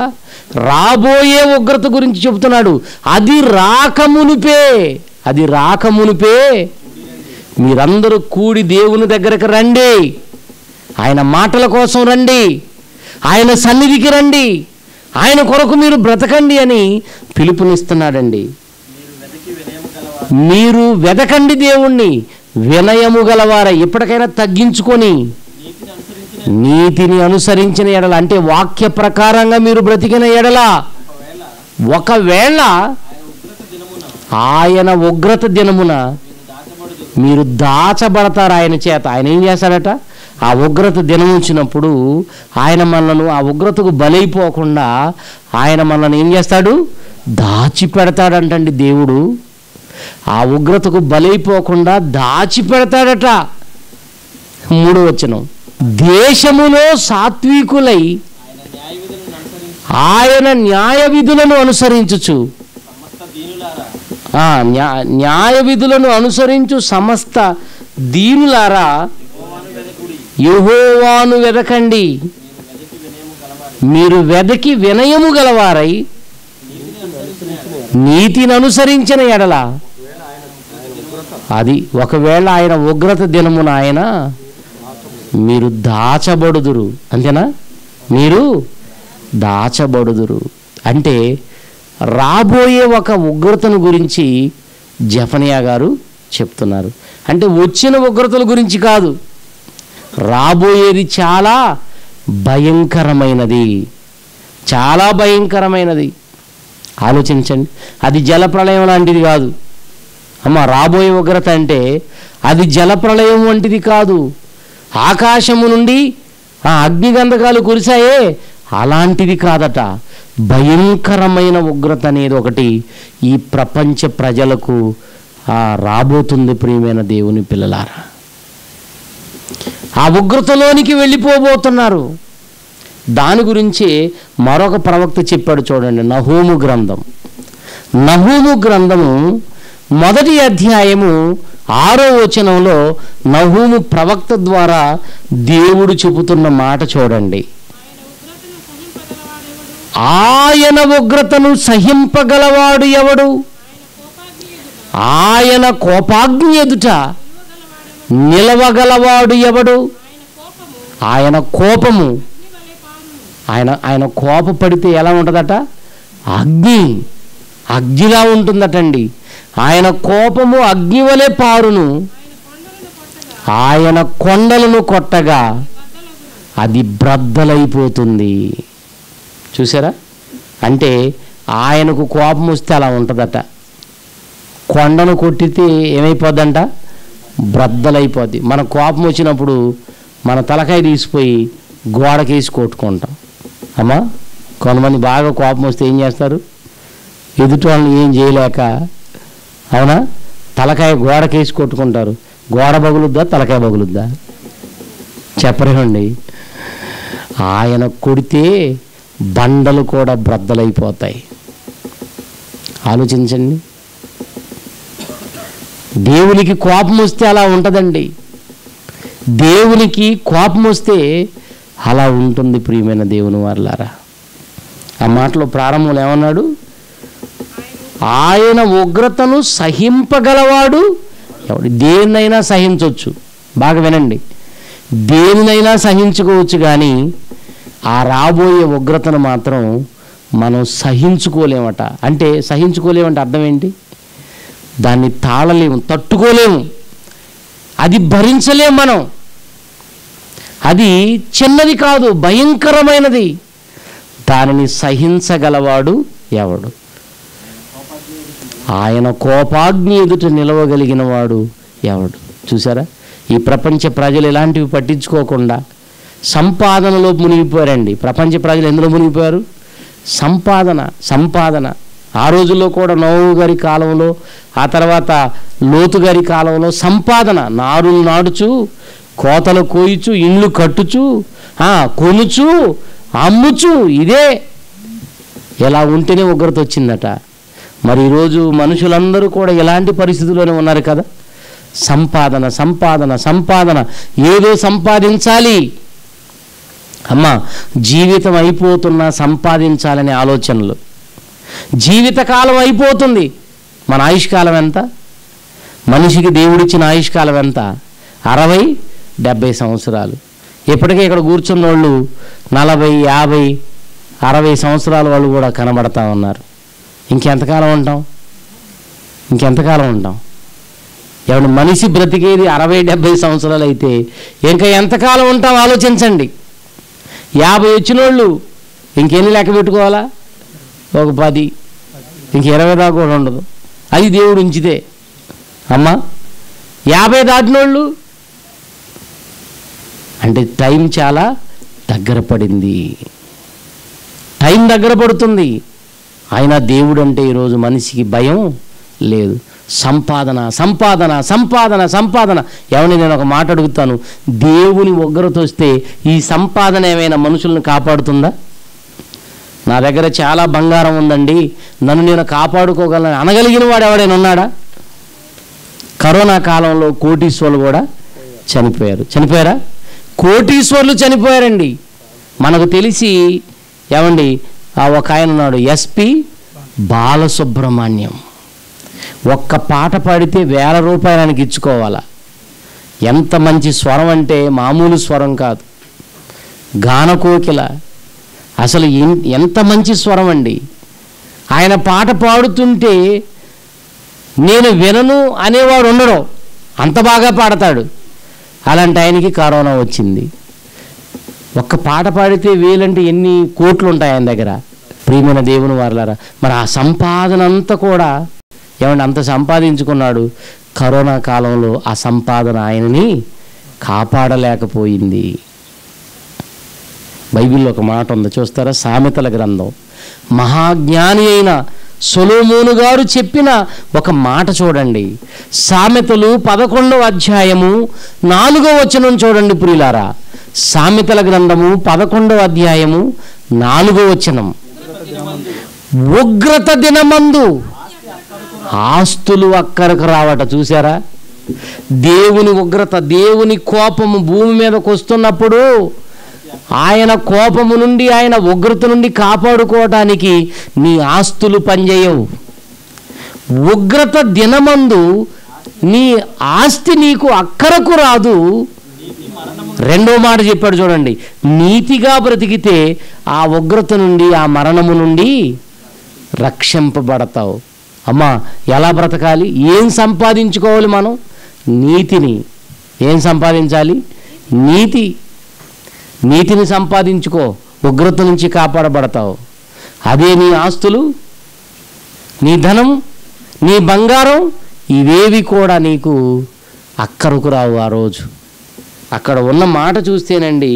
రాబోయే ఉగ్రత గురించి చెబుతున్నాడు. అది రాకమునిపే అది రాకమునిపే మీరందరూ కూడి దేవుని దగ్గరకు రండి. ఆయన మాటల కోసం రండి. ఆయన సన్నిధికి రండి. ఆయన కొరకు మీరు బ్రతకండి అని పిలుపునిస్తున్నాడండి. మీరు వెదకండి దేవుణ్ణి వినయము గలవార ఎప్పటికైనా తగ్గించుకొని నీతిని అనుసరించిన ఎడల అంటే వాక్య ప్రకారంగా మీరు బ్రతికిన ఎడల ఒకవేళ ఆయన ఉగ్రత దినమున మీరు దాచబడతారు ఆయన చేత. ఆయన ఏం చేశారట ఆ ఉగ్రత దినం వచ్చినప్పుడు ఆయన మనలను ఆ ఉగ్రతకు బలైపోకుండా ఆయన మనల్ని ఏం చేస్తాడు? దాచిపెడతాడంటండి దేవుడు. ఆ ఉగ్రతకు బలైపోకుండా దాచిపెడతాడట. మూడో వచనం. దేశములో సాత్వికులై ఆయన న్యాయ విధులను అనుసరించుచు న్యాయ విధులను అనుసరించు సమస్త దీనులారా యహోవాను వెదకండి. మీరు వెదకి వినయము గలవారై నీతిని అనుసరించిన ఎడల. అది ఒకవేళ ఆయన ఉగ్రత దినమున ఆయన మీరు దాచబడుదురు. అంతేనా? మీరు దాచబడుదురు. అంటే రాబోయే ఒక ఉగ్రతను గురించి జఫనియా గారు చెప్తున్నారు. అంటే వచ్చిన ఉగ్రతల గురించి కాదు. రాబోయేది చాలా భయంకరమైనది. చాలా భయంకరమైనది. ఆలోచించండి. అది జలప్రళయం లాంటిది కాదు. అమ్మ రాబోయే ఉగ్రత అంటే అది జలప్రళయం వంటిది కాదు. ఆకాశము నుండి ఆ అగ్నిగంధకాలు కురిశాయే. అలాంటిది కాదట. భయంకరమైన ఉగ్రత అనేది ఒకటి ఈ ప్రపంచ ప్రజలకు రాబోతుంది ప్రియమైన దేవుని పిల్లలారా. ఆ ఉగ్రతలోనికి వెళ్ళిపోబోతున్నారు. దాని గురించి మరొక ప్రవక్త చెప్పాడు చూడండి నహూము గ్రంథం. నహూము గ్రంథము మొదటి అధ్యాయము ఆరో వచనంలో నహూము ప్రవక్త ద్వారా దేవుడు చెబుతున్న మాట చూడండి. ఆయన ఉగ్రతను సహింపగలవాడు ఎవడు? ఆయన కోపాగ్ని ఎదుట. నిలవగలవాడు ఎవడు? ఆయన కోపము. ఆయన ఆయన కోపపడితే ఎలా ఉంటుందట? అగ్ని. అగ్నిలా ఉంటుందటండి. ఆయన కోపము అగ్ని వలె పారును. ఆయన కొండలను కొట్టగా అది బ్రద్దలైపోతుంది. చూసారా? అంటే ఆయనకు కోపం వస్తే అలా ఉంటుందట. కొండను కొట్టితే ఏమైపోద్దంట? బ్రద్దలైపోద్ది. మన కోపం వచ్చినప్పుడు మన తలకాయ తీసిపోయి గోడకేసి కొట్టుకుంటాం. అమ్మా కొంతమంది బాగా కోపం వస్తే ఏం చేస్తారు? ఎదుటి వాళ్ళని ఏం చేయలేక అవునా? తలకాయ గోడకేసి కొట్టుకుంటారు. గోడ బగులుద్దా తలకాయ బగులుద్దా? చెప్పరేమండి ఆయన కొడితే బండలు కూడా బ్రద్దలైపోతాయి. ఆలోచించండి. దేవునికి కోపం వస్తే అలా ఉంటుందండి. దేవునికి కోపం వస్తే అలా ఉంటుంది ప్రియమైన దేవుని వారులారా. ఆ మాటలో ప్రారంభంలో ఏమన్నాడు? ఆయన ఉగ్రతను సహింపగలవాడు ఎవడు? దేన్నైనా సహించవచ్చు బాగా వినండి. దేనినైనా సహించుకోవచ్చు కానీ ఆ రాబోయే ఉగ్రతను మాత్రం మనం సహించుకోలేమట. అంటే సహించుకోలేమంటే అర్థం ఏంటి? దాన్ని తాళలేము తట్టుకోలేము. అది భరించలేము మనం. అది చిన్నది కాదు భయంకరమైనది. దానిని సహించగలవాడు ఎవడు? ఆయన కోపాగ్ని ఎదుట నిలవగలిగిన వాడు ఎవడు? చూసారా? ఈ ప్రపంచ ప్రజలు ఇలాంటివి పట్టించుకోకుండా సంపాదనలో మునిగిపోయారండి. ప్రపంచ ప్రజలు ఎందులో మునిగిపోయారు? సంపాదన సంపాదన. ఆ రోజుల్లో కూడా నోవు గారి కాలంలో ఆ తర్వాత లోతుగారి కాలంలో సంపాదన. నారులు నాడుచు కోతలు కోయిచు ఇండ్లు కట్టుచు కొనుచు అమ్ముచు ఇదే. ఎలా ఉంటేనే ఉగ్రత వచ్చిందట. మరి ఈరోజు మనుషులందరూ కూడా ఎలాంటి పరిస్థితుల్లోనే ఉన్నారు కదా? సంపాదన సంపాదన సంపాదన. ఏదో సంపాదించాలి. అమ్మ జీవితం అయిపోతున్నా సంపాదించాలనే ఆలోచనలు. జీవితకాలం అయిపోతుంది. మన ఆయుష్కాలం ఎంత? మనిషికి దేవుడిచ్చిన ఆయుష్కాలం ఎంత? అరవై డెబ్బై సంవత్సరాలు. ఇప్పటికే ఇక్కడ కూర్చున్న వాళ్ళు నలభై యాభై అరవై సంవత్సరాల వాళ్ళు కూడా కనబడతా ఉన్నారు. ఇంకెంతకాలం ఉంటాం? ఇంకెంతకాలం ఉంటాం? ఎవడు మనిషి బ్రతికేది అరవై డెబ్బై సంవత్సరాలు అయితే ఇంకా ఎంతకాలం ఉంటాం? ఆలోచించండి. యాభై వచ్చిన వాళ్ళు ఇంకెన్ని లెక్క పెట్టుకోవాలా? ఒక పది. ఇంక ఇరవై దాకా కూడా ఉండదు. అది దేవుడు ఉంచితే. అమ్మా యాభై దాటినోళ్ళు? అంటే టైం చాలా దగ్గర పడింది. టైం దగ్గర పడుతుంది. అయినా దేవుడు అంటే ఈరోజు మనిషికి భయం లేదు. సంపాదన సంపాదన సంపాదన సంపాదన. ఎవరిని నేను ఒక మాట అడుగుతాను. దేవుని ఒగ్గరతోస్తే వస్తే ఈ సంపాదన ఏమైనా మనుషులను కాపాడుతుందా? నా దగ్గర చాలా బంగారం ఉందండి. నన్ను నేను కాపాడుకోగలను. అనగలిగిన వాడు ఎవడైనా ఉన్నాడా? కరోనా కాలంలో కోటీశ్వర్లు కూడా చనిపోయారు. చనిపోయారా? కోటీశ్వర్లు చనిపోయారండి. మనకు తెలిసి ఏమండి? ఆ ఒక ఆయన ఉన్నాడు ఎస్పి బాలసుబ్రహ్మణ్యం. ఒక్క పాట పాడితే వేల రూపాయలు ఆయనకి ఇచ్చుకోవాలా? ఎంత మంచి స్వరం అంటే మామూలు స్వరం కాదు. గానకోకిల అసలు ఎంత మంచి స్వరం అండి. ఆయన పాట పాడుతుంటే నేను వినను అనేవాడు ఉండడు. అంత బాగా పాడతాడు. అలాంటి ఆయనకి కరోనా వచ్చింది. ఒక్క పాట పాడితే వేలంటే ఎన్ని కోట్లు ఉంటాయి ఆయన దగ్గర. ప్రియమైన దేవుని వారలారా మరి ఆ సంపాదన అంతా కూడా ఏమంటే అంత సంపాదించుకున్నాడు. కరోనా కాలంలో ఆ సంపాదన ఆయనని కాపాడలేకపోయింది. బైబిల్లో ఒక మాట ఉంది. చూస్తారా? సామెతల గ్రంథం. మహాజ్ఞాని అయిన సొలోమోను గారు చెప్పిన ఒక మాట చూడండి. సామెతలు పదకొండవ అధ్యాయము నాలుగో వచనం చూడండి ప్రియులారా. సామెతల గ్రంథము పదకొండవ అధ్యాయము నాలుగో వచనం. ఉగ్రత దినమందు ఆస్తులు అక్కరకు రావట. చూసారా దేవుని ఉగ్రత దేవుని కోపము భూమి మీదకు వస్తున్నప్పుడు ఆయన కోపము నుండి ఆయన ఉగ్రత నుండి కాపాడుకోవటానికి నీ ఆస్తులు పనిచేయవు. ఉగ్రత దినమందు నీ ఆస్తి నీకు అక్కరకు రాదు. రెండో మాట చెప్పాడు చూడండి నీతిగా బ్రతికితే ఆ ఉగ్రత నుండి ఆ మరణము నుండి రక్షింపబడతావు. అమ్మా ఎలా బ్రతకాలి? ఏం సంపాదించుకోవాలి మనం? నీతిని. ఏం సంపాదించాలి? నీతి. నీతిని సంపాదించుకో ఉగ్రత నుంచి కాపాడబడతావు. అదే నీ ఆస్తులు నీ ధనం నీ బంగారం ఇవేవి కూడా నీకు అక్కరకు రావు ఆ రోజు. అక్కడ ఉన్న మాట చూస్తేనండి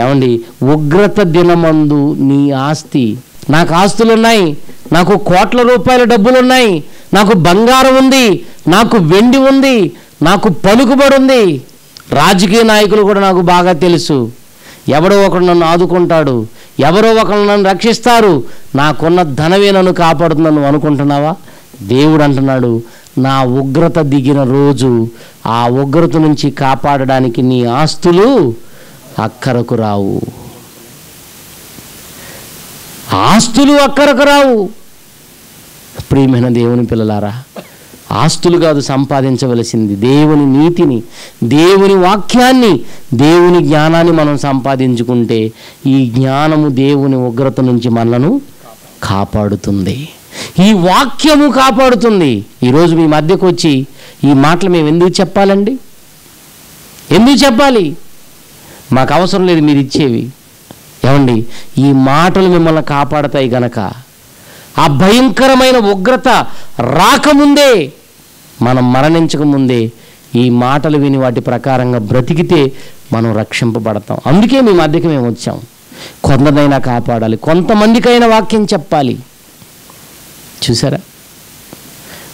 ఏమండి ఉగ్రత దినమందు నీ ఆస్తి. నాకు ఆస్తులు ఉన్నాయి నాకు కోట్ల రూపాయల డబ్బులు ఉన్నాయి నాకు బంగారం ఉంది నాకు వెండి ఉంది నాకు పలుకుబడి ఉంది. రాజకీయ నాయకులు కూడా నాకు బాగా తెలుసు. ఎవడో ఒకడు నన్ను ఆదుకుంటాడు. ఎవరో ఒకరు నన్ను రక్షిస్తారు. నాకున్న ధనమే నన్ను కాపాడుతుందని నువ్వు అనుకుంటున్నావా? దేవుడు అంటున్నాడు నా ఉగ్రత దిగిన రోజు ఆ ఉగ్రత నుంచి కాపాడడానికి నీ ఆస్తులు అక్కరకు రావు. ఆస్తులు అక్కరకు రావు. ప్రియమైన దేవుని పిల్లలారా ఆస్తులు కాదు సంపాదించవలసింది. దేవుని నీతిని దేవుని వాక్యాన్ని దేవుని జ్ఞానాన్ని మనం సంపాదించుకుంటే ఈ జ్ఞానము దేవుని ఉగ్రత నుంచి మనలను కాపాడుతుంది. ఈ వాక్యము కాపాడుతుంది. ఈరోజు మీ మధ్యకు వచ్చి ఈ మాటలు మేము ఎందుకు చెప్పాలండి? ఎందుకు చెప్పాలి? మాకు అవసరం లేదు మీరు ఇచ్చేవి. ఏమండి? ఈ మాటలు మిమ్మల్ని కాపాడతాయి గనక ఆ భయంకరమైన ఉగ్రత రాకముందే మనం మరణించక ముందే ఈ మాటలు విని వాటి ప్రకారంగా బ్రతికితే మనం రక్షింపబడతాం. అందుకే మీ మధ్యకి మేము వచ్చాం. కొందరినైనా కాపాడాలి. కొంతమందికైనా వాక్యం చెప్పాలి. చూసారా?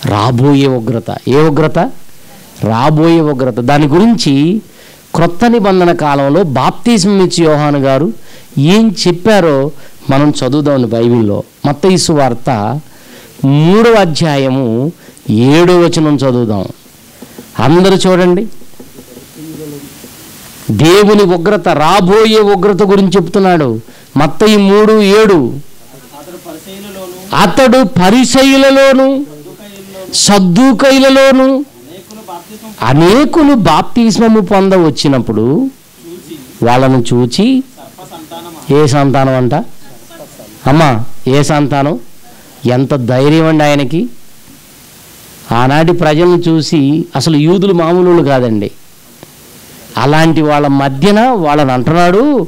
రాబోయే ఉగ్రత. ఏ ఉగ్రత? రాబోయే ఉగ్రత. దాని గురించి క్రొత్త నిబంధన కాలంలో బాప్తిజం ఇచ్చి యోహాను గారు ఏం చెప్పారో మనం చదువుదాం బైబిల్లో మత్తయిసు వార్త మూడవ అధ్యాయము ఏడో వచనం చదువుదాం. అందరూ చూడండి. దేవుని ఉగ్రత రాబోయే ఉగ్రత గురించి చెప్తున్నాడు. మత్తయి మూడు ఏడు. అతడు పరిశైలలోను సద్దుకైలలోను అనేకులు బాప్తిస్మము పొంద వచ్చినప్పుడు వాళ్ళను చూచి ఏ సంతానం అంట అమ్మా ఏ సంతానం? ఎంత ధైర్యం అండి ఆయనకి. ఆనాటి ప్రజలను చూసి అసలు యూదులు మామూలు కాదండి. అలాంటి వాళ్ళ మధ్యన వాళ్ళని అంటున్నాడు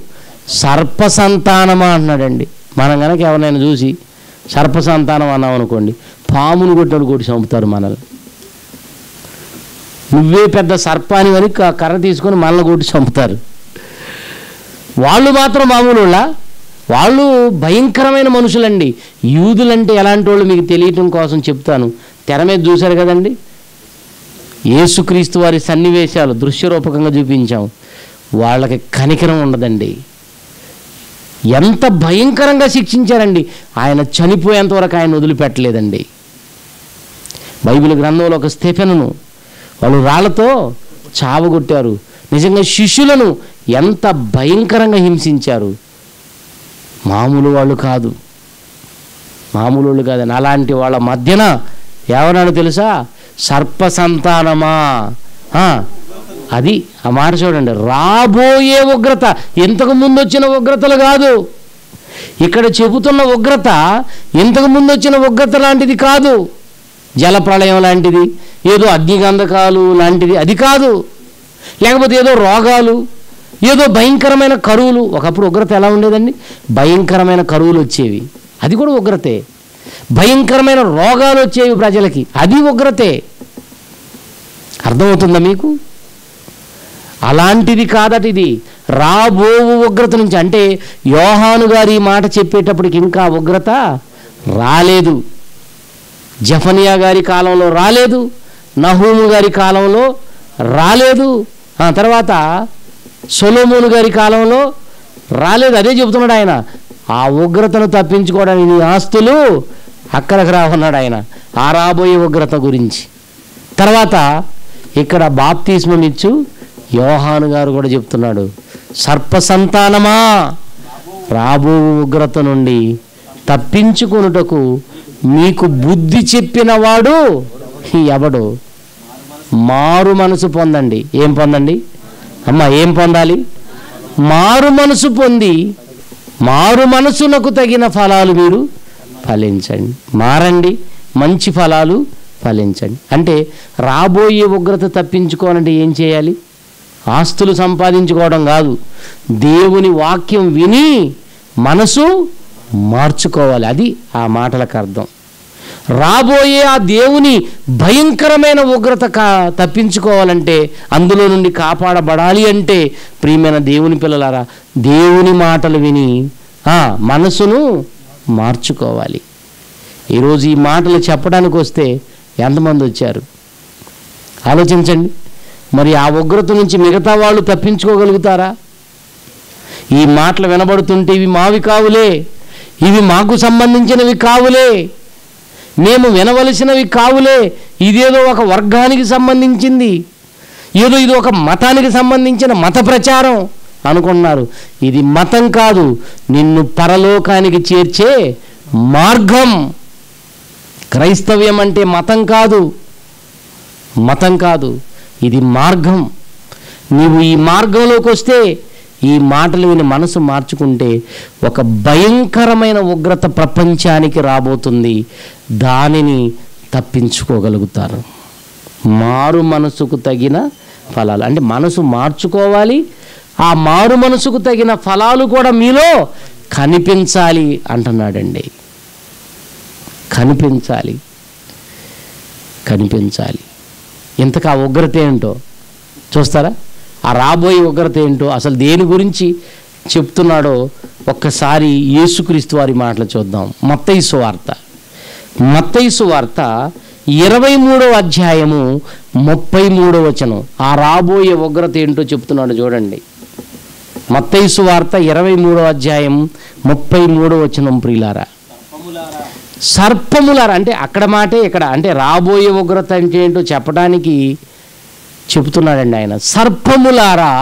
సర్ప సంతానమా అంటున్నాడండి. మనం కనుక ఎవరినైనా చూసి సర్ప సంతానం అన్నాం అనుకోండి పామును కొట్టాడు కొట్టి చంపుతారు మనల్ని. నువ్వే పెద్ద సర్పాని అని క- కర్ర తీసుకొని మనల్ని కొట్టి చంపుతారు. వాళ్ళు మాత్రం మామూలు వాళ్ళు భయంకరమైన మనుషులండి. యూదులంటే ఎలాంటి వాళ్ళు మీకు తెలియటం కోసం చెప్తాను. తెర మీద చూశారు కదండి? యేసుక్రీస్తు వారి సన్నివేశాలు దృశ్యరూపకంగా చూపించాం. వాళ్ళకి కనికరం ఉండదండి. ఎంత భయంకరంగా శిక్షించారండి. ఆయన చనిపోయేంతవరకు ఆయన వదిలిపెట్టలేదండి. బైబిల్ గ్రంథంలో ఒక స్టెఫెనును వాళ్ళు రాళ్ళతో చావగొట్టారు. నిజంగా శిష్యులను ఎంత భయంకరంగా హింసించారు. మామూలు వాళ్ళు కాదు. మామూలు వాళ్ళు కాదని అలాంటి వాళ్ళ మధ్యన ఏమన్నాడు తెలుసా? సర్ప సంతానమా అది ఆ మాట చూడండి. రాబోయే ఉగ్రత. ఇంతకు ముందు వచ్చిన ఉగ్రతలు కాదు. ఇక్కడ చెబుతున్న ఉగ్రత ఇంతకు ముందు వచ్చిన ఉగ్రత లాంటిది కాదు. జలప్రళయం లాంటిది ఏదో అగ్నిగంధకాలు లాంటిది అది కాదు. లేకపోతే ఏదో రోగాలు ఏదో భయంకరమైన కరువులు. ఒకప్పుడు ఉగ్రత ఎలా ఉండేదండి? భయంకరమైన కరువులు వచ్చేవి. అది కూడా ఉగ్రతే. భయంకరమైన రోగాలు వచ్చేవి ప్రజలకి. అది ఉగ్రతే. అర్థమవుతుందా మీకు? అలాంటిది కాదట ఇది. రాబోవు ఉగ్రత నుంచి. అంటే యోహాను గారు ఈ మాట చెప్పేటప్పటికి ఇంకా ఉగ్రత రాలేదు. జఫనియా గారి కాలంలో రాలేదు. నహూము గారి కాలంలో రాలేదు. ఆ తర్వాత సొలోమోను గారి కాలంలో రాలేదు అదే చెబుతున్నాడు ఆయన. ఆ ఉగ్రతను తప్పించుకోవడానికి నీ ఆస్తులు అక్కడికి రాకున్నాడు ఆయన. ఆ రాబోయే ఉగ్రత గురించి. తర్వాత ఇక్కడ బాప్తీస్మనిచ్చు యోహాను గారు కూడా చెప్తున్నాడు సర్ప సంతానమా రాబో ఉగ్రత నుండి తప్పించుకొనుటకు మీకు బుద్ధి చెప్పిన వాడు ఎవడు? మారు మనసు పొందండి. ఏం పొందండి? అమ్మ ఏం పొందాలి? మారు మనసు పొంది మారు మనసునకు తగిన ఫలాలు మీరు ఫలించండి. మారండి మంచి ఫలాలు ఫలించండి. అంటే రాబోయే ఉగ్రత తప్పించుకోనంటే ఏం చేయాలి? ఆస్తులు సంపాదించుకోవడం కాదు. దేవుని వాక్యం విని మనసు మార్చుకోవాలి. అది ఆ మాటలకు అర్థం. రాబోయే ఆ దేవుని భయంకరమైన ఉగ్రత కా తప్పించుకోవాలంటే అందులో నుండి కాపాడబడాలి అంటే ప్రియమైన దేవుని పిల్లలారా దేవుని మాటలు విని మనసును మార్చుకోవాలి. ఈరోజు ఈ మాటలు చెప్పడానికి వస్తే ఎంతమంది వచ్చారు? ఆలోచించండి. మరి ఆ ఉగ్రత నుంచి మిగతా వాళ్ళు తప్పించుకోగలుగుతారా? ఈ మాటలు వినబడుతుంటే ఇవి మావి కావులే. ఇవి మాకు సంబంధించినవి కావులే. మేము వినవలసినవి కావులే. ఇదేదో ఒక వర్గానికి సంబంధించింది. ఏదో ఇది ఒక మతానికి సంబంధించిన మత ప్రచారం అనుకున్నారు. ఇది మతం కాదు. నిన్ను పరలోకానికి చేర్చే మార్గం. క్రైస్తవ్యం అంటే మతం కాదు. మతం కాదు. ఇది మార్గం. నీవు ఈ మార్గంలోకి వస్తే ఈ మాటలు విని మనసు మార్చుకుంటే ఒక భయంకరమైన ఉగ్రత ప్రపంచానికి రాబోతుంది. దానిని తప్పించుకోగలుగుతారు. మారు మనసుకు తగిన ఫలాలు. అంటే మనసు మార్చుకోవాలి. ఆ మారు మనసుకు తగిన ఫలాలు కూడా మీలో కనిపించాలి అంటున్నాడండి. కనిపించాలి. కనిపించాలి. ఇంతకు ఆ ఉగ్రత ఏంటో చూస్తారా? ఆ రాబోయే ఉగ్రత ఏంటో అసలు దేని గురించి చెప్తున్నాడో ఒక్కసారి యేసుక్రీస్తు వారి మాటలు చూద్దాం. మత్తైసు వార్త. మత్తైసు వార్త ఇరవై మూడవ అధ్యాయము ముప్పై మూడవ వచనం. ఆ రాబోయే ఉగ్రత ఏంటో చెప్తున్నాడు చూడండి. మత్తైసు వార్త ఇరవై మూడవ అధ్యాయం ముప్పై మూడవ వచనం ప్రియులారా. సర్పములారా అంటే అక్కడ మాటే ఇక్కడ అంటే రాబోయే ఉగ్రత అంటే ఏంటో చెప్పడానికి చెబుతున్నాడండి ఆయన. సర్పములారా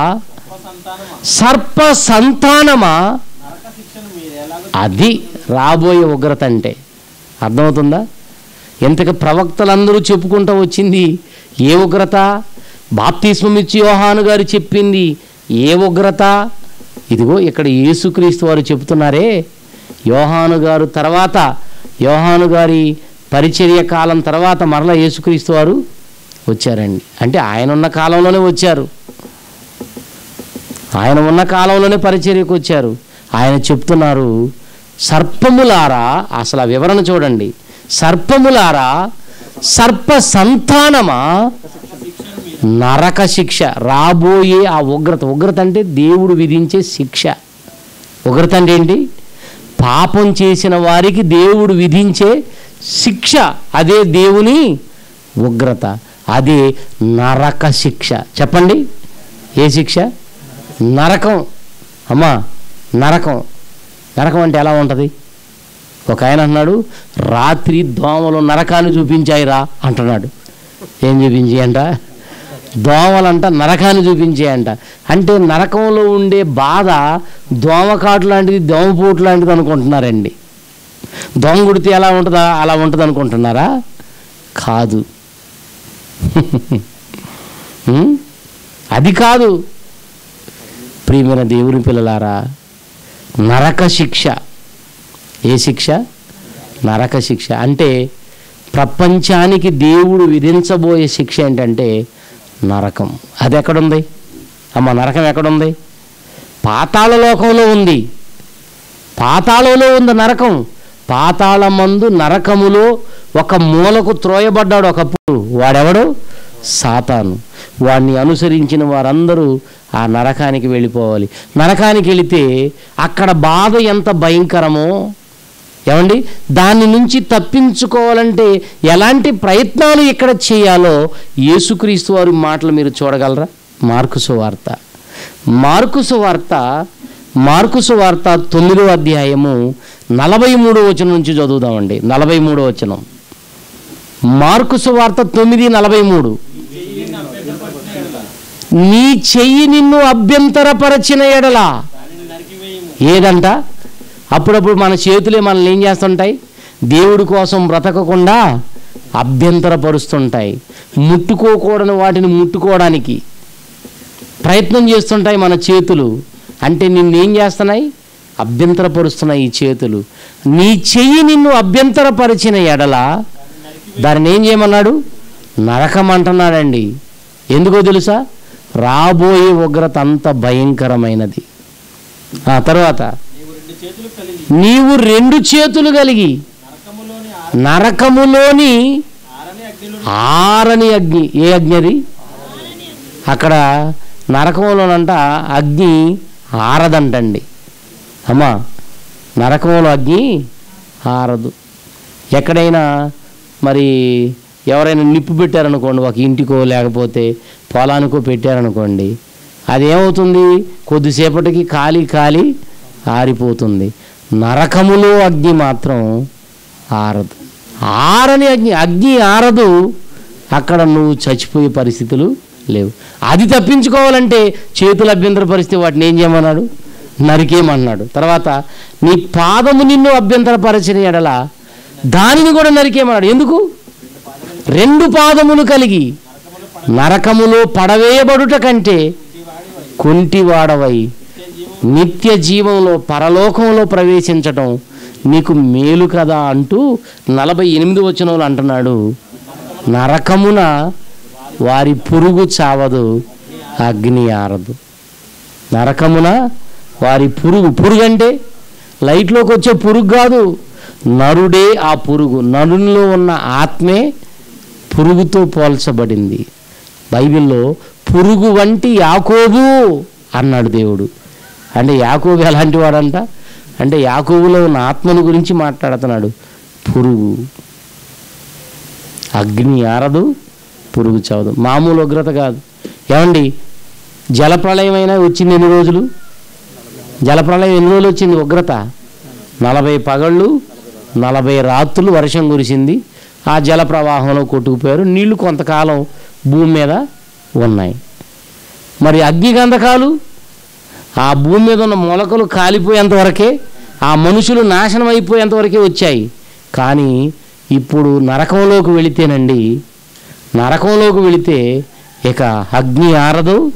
సర్ప సంతానమా అది రాబోయే ఉగ్రత అంటే. అర్థమవుతుందా? ఇంతకు ప్రవక్తలందరూ చెప్పుకుంటూ వచ్చింది ఏ ఉగ్రత? బాప్తిస్మమిచ్చి యోహాను గారు చెప్పింది ఏ ఉగ్రత? ఇదిగో ఇక్కడ యేసుక్రీస్తు వారు చెబుతున్నారే యోహాను గారు తర్వాత యోహాను గారి పరిచర్య కాలం తర్వాత మరలా యేసుక్రీస్తు వారు వచ్చారండి. అంటే ఆయన ఉన్న కాలంలోనే వచ్చారు. ఆయన ఉన్న కాలంలోనే పరిచర్యకు వచ్చారు. ఆయన చెప్తున్నారు సర్పములారా అసలు ఆ వివరణ చూడండి. సర్పములారా సర్ప సంతానమా నరక శిక్ష రాబోయే ఆ ఉగ్రత ఉగ్రత అంటే దేవుడు విధించే శిక్ష. ఉగ్రత అంటే ఏంటి? పాపం చేసిన వారికి దేవుడు విధించే శిక్ష. అదే దేవుని ఉగ్రత. అది నరక శిక్ష. చెప్పండి ఏ శిక్ష? నరకం. అమ్మా నరకం. నరకం అంటే ఎలా ఉంటుంది? ఒక ఆయన అన్నాడు రాత్రి దోమలు నరకాన్ని చూపించాయిరా అంటున్నాడు. ఏం చూపించాయంట? దోమలంట నరకాన్ని చూపించాయంట. అంటే నరకంలో ఉండే బాధ దోమకాటు లాంటిది దోమపోటు లాంటిది అనుకుంటున్నారండి. దోమ కుడితే ఎలా ఉంటుందా? అలా ఉంటుంది అనుకుంటున్నారా కాదు. అది కాదు. ప్రియమైన దేవుని పిల్లలారా నరక శిక్ష. ఏ శిక్ష? నరక శిక్ష. అంటే ప్రపంచానికి దేవుడు విధించబోయే శిక్ష ఏంటంటే నరకం. అది ఎక్కడుంది? అమ్మ నరకం ఎక్కడుంది? పాతాళ లోకంలో ఉంది. పాతాళంలో ఉంది నరకం. పాతాళమందు నరకములో ఒక మూలకు త్రోయబడ్డాడు ఒకప్పుడు. వాడెవడు? సాతాను. వాడిని అనుసరించిన వారందరూ ఆ నరకానికి వెళ్ళిపోవాలి. నరకానికి వెళితే అక్కడ బాధ ఎంత భయంకరమో ఏమండి? దాని నుంచి తప్పించుకోవాలంటే ఎలాంటి ప్రయత్నాలు ఇక్కడ చేయాలో యేసుక్రీస్తు వారి మాటలు మీరు చూడగలరా? మార్కుసు వార్త. మార్కుసు వార్త మార్కుసు వార్త తొమ్మిదో అధ్యాయము నలభై మూడో వచనం నుంచి చదువుదామండి. నలభై మూడో వచనం. మార్కుసు వార్త తొమ్మిది నలభై మూడు. నీ చెయ్యి నిన్ను అభ్యంతరపరచిన ఎడలా. ఏదంట? అప్పుడప్పుడు మన చేతులే మనల్ని ఏం చేస్తుంటాయి? దేవుడి కోసం బ్రతకకుండా అభ్యంతరపరుస్తుంటాయి. ముట్టుకోకూడని వాటిని ముట్టుకోవడానికి ప్రయత్నం చేస్తుంటాయి మన చేతులు. అంటే నిన్నేం చేస్తున్నాయి? అభ్యంతరపరుస్తున్నాయి ఈ చేతులు. నీ చెయ్యి నిన్ను అభ్యంతరపరిచిన ఎడల దాన్ని ఏం చేయమన్నాడు? నరకం అంటున్నాడండి. ఎందుకో తెలుసా? రాబోయే ఉగ్రత అంత భయంకరమైనది. ఆ తర్వాత నీవు రెండు చేతులు కలిగి నరకములోని ఆరని అగ్ని ఏ అగ్ని అది? అక్కడ నరకంలోనంట అగ్ని ఆరదంటండి. అమ్మా నరకంలో అగ్ని ఆరదు ఎక్కడైనా మరి ఎవరైనా నిప్పు పెట్టారనుకోండి ఒక ఇంటికో లేకపోతే పొలానికో పెట్టారనుకోండి అదేమవుతుంది? కొద్దిసేపటికి ఖాళీ ఖాళీ ఆరిపోతుంది. నరకములో అగ్ని మాత్రం ఆరదు. ఆరని అగ్ని అగ్ని ఆరదు అక్కడ నువ్వు చచ్చిపోయే పరిస్థితులు లేవు. అది తప్పించుకోవాలంటే చేతులు అభ్యంతర పరిస్థితి వాటిని ఏం చేయమన్నాడు? నరికేయమన్నాడు. తర్వాత నీ పాదము నిన్ను అభ్యంతరపరిచిన ఎడల దానిని కూడా నరికేయమన్నాడు. ఎందుకు? రెండు పాదములు కలిగి నరకములో పడవేయబడుట కంటే కుంటివాడవై నిత్య జీవంలో పరలోకంలో ప్రవేశించటం నీకు మేలు కదా అంటూ నలభై ఎనిమిది వచనంలో అంటున్నాడు. నరకమున వారి పురుగు చావదు అగ్ని ఆరదు. నరకమున వారి పురుగు పురుగు అంటే లైట్లోకి వచ్చే పురుగు కాదు. నరుడే ఆ పురుగు. నరునిలో ఉన్న ఆత్మే పురుగుతో పోల్చబడింది. బైబిల్లో పురుగు వంటి యాకోబు అన్నాడు దేవుడు. అంటే యాకోబు ఎలాంటి వాడంట? అంటే యాకోబులో ఉన్న ఆత్మను గురించి మాట్లాడుతున్నాడు. పురుగు. అగ్ని ఆరదు పురుగు చావదు. మామూలు ఉగ్రత కాదు. ఏమండి? జలప్రళయమైనా వచ్చింది ఎన్ని రోజులు? జలప్రళయం ఎన్ని రోజులు వచ్చింది ఉగ్రత? నలభై పగళ్ళు నలభై రాత్రులు వర్షం కురిసింది. ఆ జల ప్రవాహంలో కొట్టుకుపోయారు. నీళ్ళు కొంతకాలం భూమి మీద ఉన్నాయి. మరి అగ్ని గంధకాలు? ఆ భూమి మీద ఉన్న మొలకలు కాలిపోయేంతవరకే ఆ మనుషులు నాశనం అయిపోయేంతవరకే వచ్చాయి. కానీ ఇప్పుడు నరకంలోకి వెళితేనండి నరకంలోకి వెళితే ఇక అగ్ని ఆరదు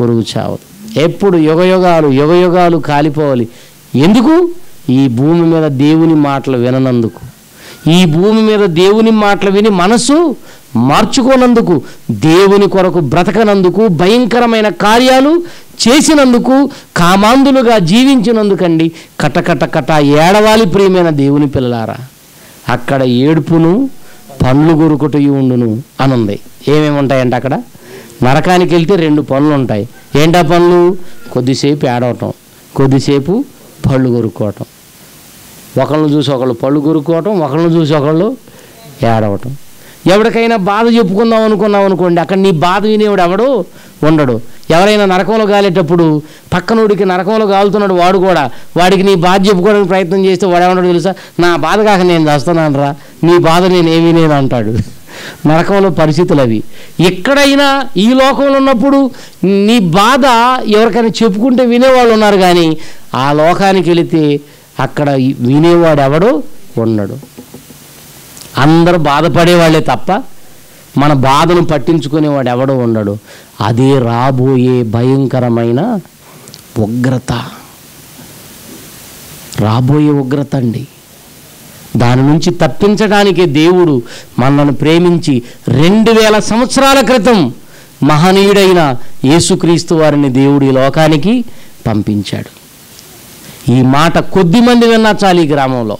పొరుగు చావదు. ఎప్పుడు యుగయుగాలు యుగయుగాలు కాలిపోవాలి. ఎందుకు? ఈ భూమి మీద దేవుని మాటలు విననందుకు. ఈ భూమి మీద దేవుని మాటలు విని మనసు మార్చుకోనందుకు దేవుని కొరకు బ్రతకనందుకు భయంకరమైన కార్యాలు చేసినందుకు కామాంధులుగా జీవించినందుకండి కటకట కట ఏడవాలి ప్రియమైన దేవుని పిల్లలారా. అక్కడ ఏడుపును పండ్లు కొరుకుటయు ఉండును అనుంది. ఏమేమి ఉంటాయంటే అక్కడ? నరకానికి వెళ్తే రెండు పనులు ఉంటాయి. ఏంటా పనులు? కొద్దిసేపు ఏడవటం కొద్దిసేపు పళ్ళు కొరుక్కోవటం. ఒకళ్ళని చూసి ఒకళ్ళు పళ్ళు కొరుక్కోవటం ఒకళ్ళని చూసి ఒకళ్ళు ఏడవటం. ఎవరికైనా బాధ చెప్పుకుందాం అనుకున్నాం అనుకోండి అక్కడ నీ బాధ వినేవాడు ఎవడు ఉండడు. ఎవరైనా నరకంలో గాలేటప్పుడు పక్కనోడికి నరకంలో గాలుతున్నాడు వాడు కూడా వాడికి నీ బాధ చెప్పుకోవడానికి ప్రయత్నం చేస్తే వాడు ఏమన్నాడు తెలుసా? నా బాధ కాక నేను చేస్తున్నాను రా నీ బాధ నేను ఏమీ నేను అంటాడు నరకంలో పరిస్థితులు అవి. ఎక్కడైనా ఈ లోకంలో ఉన్నప్పుడు నీ బాధ ఎవరికైనా చెప్పుకుంటే వినేవాళ్ళు ఉన్నారు కానీ ఆ లోకానికి వెళితే అక్కడ వినేవాడు ఎవడు ఉండడు. అందరూ బాధపడేవాళ్ళే తప్ప మన బాధను పట్టించుకునేవాడు ఎవడో ఉండడు. అదే రాబోయే భయంకరమైన ఉగ్రత. రాబోయే ఉగ్రత అండి. దాని నుంచి తప్పించడానికే దేవుడు మనల్ని ప్రేమించి రెండు వేల సంవత్సరాల క్రితం మహనీయుడైన యేసుక్రీస్తు వారిని దేవుడు ఈ లోకానికి పంపించాడు. ఈ మాట కొద్ది మంది విన్నా చాలు ఈ గ్రామంలో.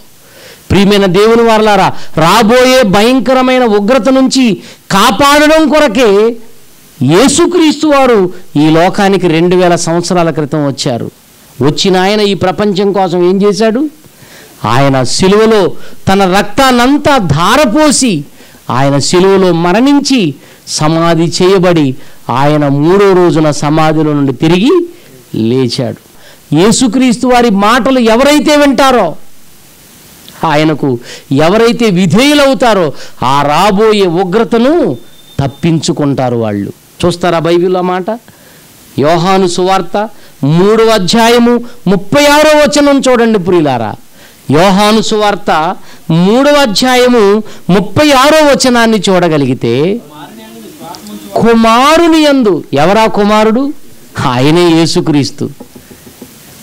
ప్రియమైన దేవుని వారలారా రాబోయే భయంకరమైన ఉగ్రత నుంచి కాపాడడం కొరకే యేసుక్రీస్తు వారు ఈ లోకానికి రెండు వేల సంవత్సరాల క్రితం వచ్చారు. వచ్చిన ఆయన ఈ ప్రపంచం కోసం ఏం చేశాడు? ఆయన సిలువలో తన రక్తాన్నంతా ధారపోసి ఆయన సిలువలో మరణించి సమాధి చేయబడి ఆయన మూడో రోజున సమాధిలో నుండి తిరిగి లేచాడు. యేసుక్రీస్తు వారి మాటలు ఎవరైతే వింటారో ఆయనకు ఎవరైతే విధేయులవుతారో ఆ రాబోయే ఉగ్రతను తప్పించుకుంటారు వాళ్ళు. చూస్తారా బైబిల్లో మాట? యోహాను సువార్త మూడవ అధ్యాయము ముప్పై ఆరో వచనం చూడండి ప్రియులారా. యోహాను సువార్త మూడవ అధ్యాయము ముప్పై ఆరో వచనాన్ని చూడగలిగితే కుమారుని యందు ఎవరా కుమారుడు? ఆయనే యేసుక్రీస్తు.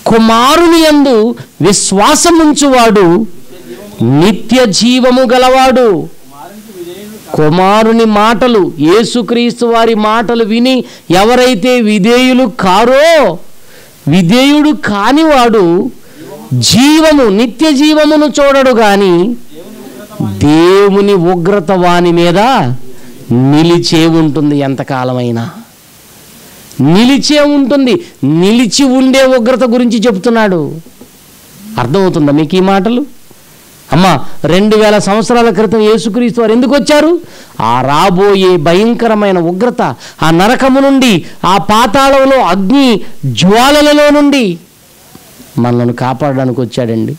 కుమారుని యందు విశ్వాసముంచువాడు నిత్య జీవము గలవాడు. కుమారుని మాటలు యేసుక్రీస్తు వారి మాటలు విని ఎవరైతే విధేయులు కారో విధేయుడు కానివాడు జీవము నిత్య జీవమును చూడడు గాని దేవుని ఉగ్రత వాని మీద నిలిచే ఉంటుంది ఎంతకాలమైనా. నిలిచే ఉంటుంది. నిలిచి ఉండే ఉగ్రత గురించి చెప్తున్నాడు. అర్థమవుతుందా మీకు ఈ మాటలు? అమ్మా రెండు వేల సంవత్సరాల క్రితం యేసుక్రీస్తు వారు ఎందుకు వచ్చారు? ఆ రాబోయే భయంకరమైన ఉగ్రత ఆ నరకము నుండి ఆ పాతాళంలో అగ్ని జ్వాలలలో నుండి మనల్ని కాపాడడానికి వచ్చాడండి.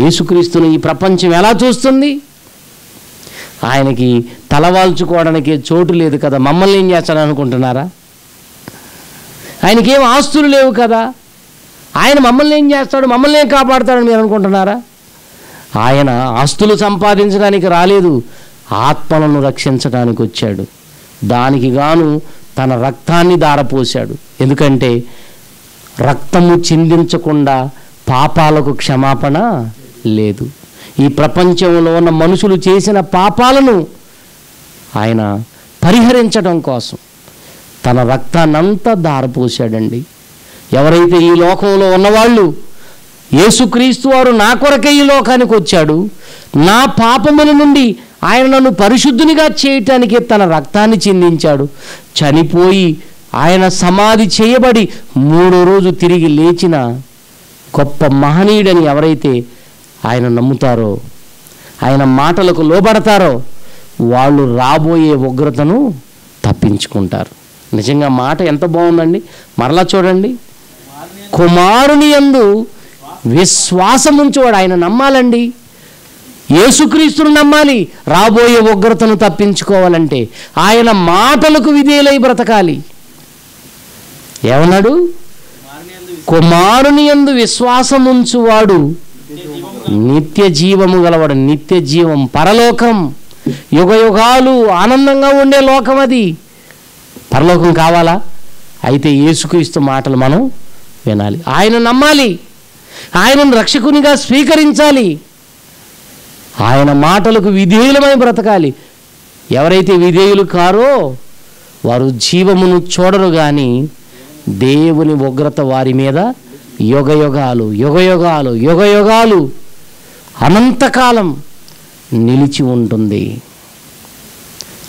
యేసుక్రీస్తును ఈ ప్రపంచం ఎలా చూస్తుంది? ఆయనకి తలవాల్చుకోవడానికి చోటు లేదు కదా. మమ్మల్ని ఏం చేస్తాను అనుకుంటున్నారా? ఆయనకేం ఆస్తులు లేవు కదా. ఆయన మమ్మల్ని ఏం చేస్తాడు? మమ్మల్ని ఏం కాపాడుతాడని మీరు అనుకుంటున్నారా? ఆయన ఆస్తులు సంపాదించడానికి రాలేదు. ఆత్మలను రక్షించడానికి వచ్చాడు. దానికి గాను తన రక్తాన్ని దారపోశాడు. ఎందుకంటే రక్తము చిందించకుండా పాపాలకు క్షమాపణ లేదు. ఈ ప్రపంచంలో ఉన్న మనుషులు చేసిన పాపాలను ఆయన పరిహరించడం కోసం తన రక్తాన్నంతా దారపోసాడండి ఎవరైతే ఈ లోకంలో ఉన్నవాళ్ళు యేసుక్రీస్తు వారు నా కొరకే ఈ లోకానికి వచ్చాడు నా పాపముల నుండి ఆయన నన్ను పరిశుద్ధునిగా చేయటానికి తన రక్తాన్ని చిందించాడు. చనిపోయి ఆయన సమాధి చేయబడి మూడో రోజు తిరిగి లేచిన గొప్ప మహనీయుడని ఎవరైతే ఆయన నమ్ముతారో ఆయన మాటలకు లోబడతారో వాళ్ళు రాబోయే ఉగ్రతను తప్పించుకుంటారు. నిజంగా మాట ఎంత బాగుందండి. మరలా చూడండి. కుమారుని యందు విశ్వాసముంచువాడు ఆయన నమ్మాలండి. యేసుక్రీస్తును నమ్మాలి. రాబోయే ఉగ్రతను తప్పించుకోవాలంటే ఆయన మాటలకు విధేలై బ్రతకాలి. ఏమన్నాడు? కుమారుని యందు విశ్వాసముంచువాడు నిత్య జీవము గలవాడు నిత్య జీవం పరలోకం. యుగ యుగాలు ఆనందంగా ఉండే లోకం అది. పరలోకం కావాలా? అయితే యేసుక్రీస్తు మాటలు మనం వినాలి. ఆయన నమ్మాలి. ఆయనను రక్షకునిగా స్వీకరించాలి. ఆయన మాటలకు విధేయులమై బ్రతకాలి. ఎవరైతే విధేయులు కారో వారు జీవమును చూడరు కానీ దేవుని ఉగ్రత వారి మీద యుగయుగాలు యుగయుగాలు యుగయుగాలు అనంతకాలం నిలిచి ఉంటుంది.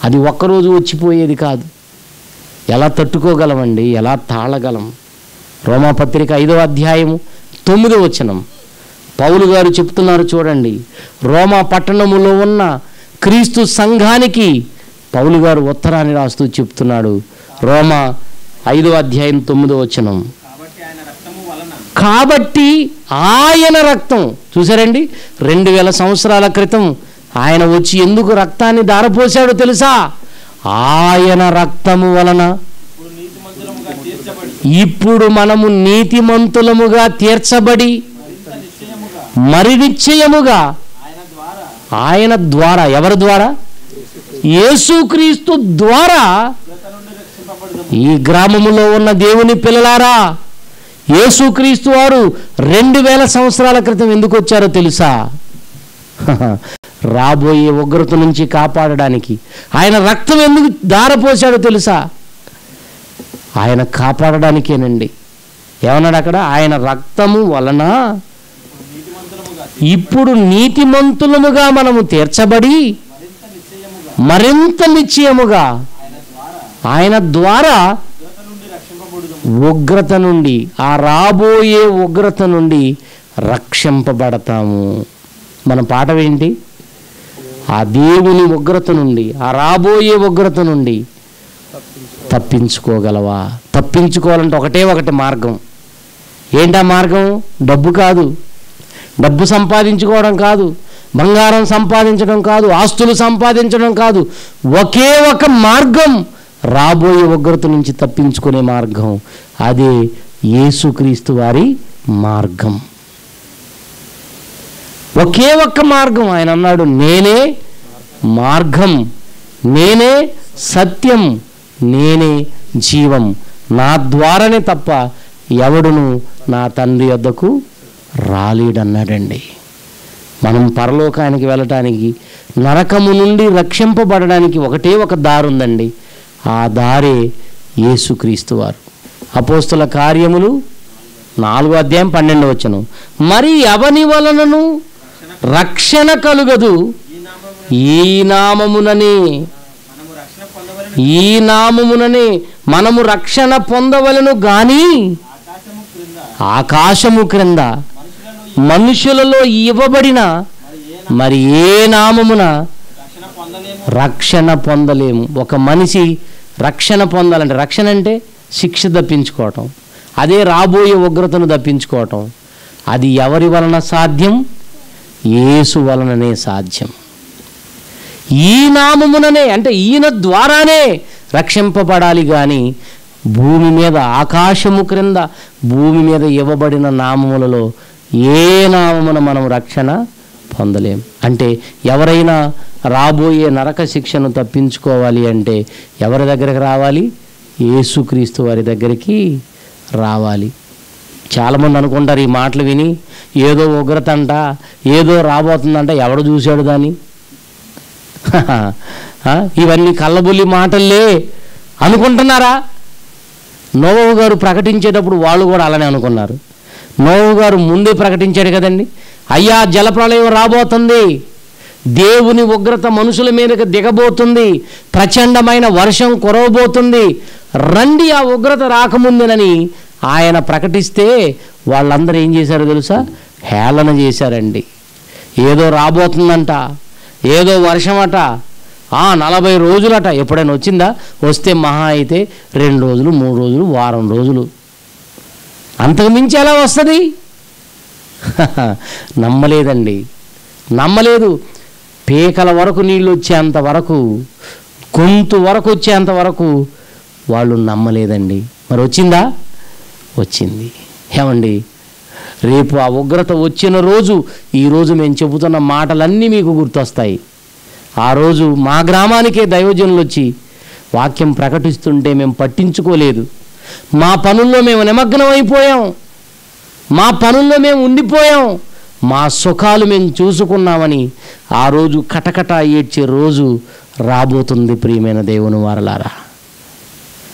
అది ఒక్కరోజు వచ్చిపోయేది కాదు. ఎలా తట్టుకోగలమండి? ఎలా తాళగలం? రోమాపత్రిక ఐదో అధ్యాయము తొమ్మిదో వచనం. పౌలు గారు చెప్తున్నారు చూడండి. రోమా పట్టణములో ఉన్న క్రీస్తు సంఘానికి పౌలు గారు ఉత్తరాన్ని రాస్తూ చెప్తున్నాడు. రోమా ఐదో అధ్యాయం తొమ్మిదో వచనం. కాబట్టి ఆయన రక్తం చూసారండి రెండు వేల సంవత్సరాల క్రితం ఆయన వచ్చి ఎందుకు రక్తాన్ని దారపోసాడో తెలుసా? ఆయన రక్తము వలన ఇప్పుడు మనము నీతిమంతులముగా తీర్చబడి మరి నిశ్చయముగా ఆయన ద్వారా ఎవరి ద్వారా? యేసుక్రీస్తు ద్వారా ఈ గ్రామములో ఉన్న దేవుని పిల్లలారా యేసుక్రీస్తు వారు రెండు వేల సంవత్సరాల క్రితం ఎందుకు వచ్చారో తెలుసా? రాబోయే ఉగ్రత నుంచి కాపాడడానికి. ఆయన రక్తం ఎందుకు దారపోశాడో తెలుసా? ఆయన కాపాడడానికేనండి. ఏమన్నాడు అక్కడ? ఆయన రక్తము వలన ఇప్పుడు నీతిమంతులముగా మనము తీర్చబడి మరింత నిశ్చయముగా ఆయన ద్వారా ఉగ్రత నుండి ఆ రాబోయే ఉగ్రత నుండి రక్షింపబడతాము. మన పాఠం ఏంటి? ఆ దేవుని ఉగ్రత నుండి ఆ రాబోయే ఉగ్రత నుండి తప్పించుకోగలవా? తప్పించుకోవాలంటే ఒకటే ఒకటి మార్గం. ఏంటా మార్గం? డబ్బు కాదు. డబ్బు సంపాదించుకోవడం కాదు. బంగారం సంపాదించడం కాదు. ఆస్తులు సంపాదించడం కాదు. ఒకే ఒక మార్గం. రాబోయే ఉగ్రత నుంచి తప్పించుకునే మార్గం అదే యేసుక్రీస్తు వారి మార్గం. ఒకే ఒక్క మార్గం ఆయన అన్నాడు నేనే మార్గం నేనే సత్యం నేనే జీవం. నా ద్వారానే తప్ప ఎవడును నా తండ్రి వద్దకు రాలేడన్నాడండి. మనం పరలోకానికి వెళ్ళటానికి నరకము నుండి రక్షింపబడడానికి ఒకటే ఒక దారి ఉందండి ఆ దారే యేసుక్రీస్తు వారు. అపోస్తుల కార్యములు నాలుగో అధ్యాయం పన్నెండు వచ్చను మరి అవని వలనను రక్షణ కలుగదు? ఈ ఈ నామముననే. మనము రక్షణ ఈ నామముననే మనము రక్షణ పొందవలను గాని ఆకాశము క్రింద మనుషులలో ఇవ్వబడిన మరి ఏ నామమున రక్షణ పొందలేము. ఒక మనిషి రక్షణ పొందాలంటే రక్షణ అంటే శిక్ష తప్పించుకోవటం. అదే రాబోయే ఉగ్రతను తప్పించుకోవటం. అది ఎవరి వలన సాధ్యం? యేసు వలననే సాధ్యం. ఈ నామముననే అంటే ఈయన ద్వారానే రక్షింపబడాలి కానీ భూమి మీద ఆకాశము క్రింద భూమి మీద ఇవ్వబడిన నామములలో ఏ నామమున మనం రక్షణ పొందలేం. అంటే ఎవరైనా రాబోయే నరక శిక్షను తప్పించుకోవాలి అంటే ఎవరి దగ్గరికి రావాలి? యేసుక్రీస్తు వారి దగ్గరికి రావాలి. చాలామంది అనుకుంటారు ఈ మాటలు విని ఏదో ఉగ్రత అంట ఏదో రాబోతుందంట ఎవడు చూశాడు దాన్ని? ఇవన్నీ కళ్ళబుల్లి మాటల్లే అనుకుంటున్నారా? నోవు గారు ప్రకటించేటప్పుడు వాళ్ళు కూడా అలానే అనుకున్నారు. నోవు గారు ముందే ప్రకటించాడు కదండి. అయ్యా జలప్రళయం రాబోతుంది. దేవుని ఉగ్రత మనుషుల మీదకి దిగబోతుంది. ప్రచండమైన వర్షం కురవబోతుంది. రండి ఆ ఉగ్రత రాకముందునని ఆయన ప్రకటిస్తే వాళ్ళందరూ ఏం చేశారో తెలుసా? హేళన చేశారండి. ఏదో రాబోతుందంట ఏదో వర్షమట ఆ నలభై రోజులట ఎప్పుడైనా వచ్చిందా? వస్తే మహా అయితే రెండు రోజులు మూడు రోజులు వారం రోజులు. అంతకు మించి ఎలా వస్తుంది? నమ్మలేదండి. నమ్మలేదు. పీకల వరకు నీళ్ళు వచ్చేంత వరకు గొంతు వరకు వచ్చేంత వరకు వాళ్ళు నమ్మలేదండి. మరి వచ్చిందా? వచ్చింది. ఏమండి? రేపు ఆ ఉగ్రత వచ్చిన రోజు ఈరోజు మేము చెబుతున్న మాటలన్నీ మీకు గుర్తొస్తాయి. ఆ రోజు మా గ్రామానికే దైవజనులు వచ్చి వాక్యం ప్రకటిస్తుంటే మేము పట్టించుకోలేదు. మా పనుల్లో మేము నిమగ్నం అయిపోయాం మా పనుల్లో మేము ఉండిపోయాం. మా సుఖాలు మేము చూసుకున్నామని ఆ రోజు కటకట ఏడ్చే రోజు రాబోతుంది ప్రియమైన దేవుని వారలారా.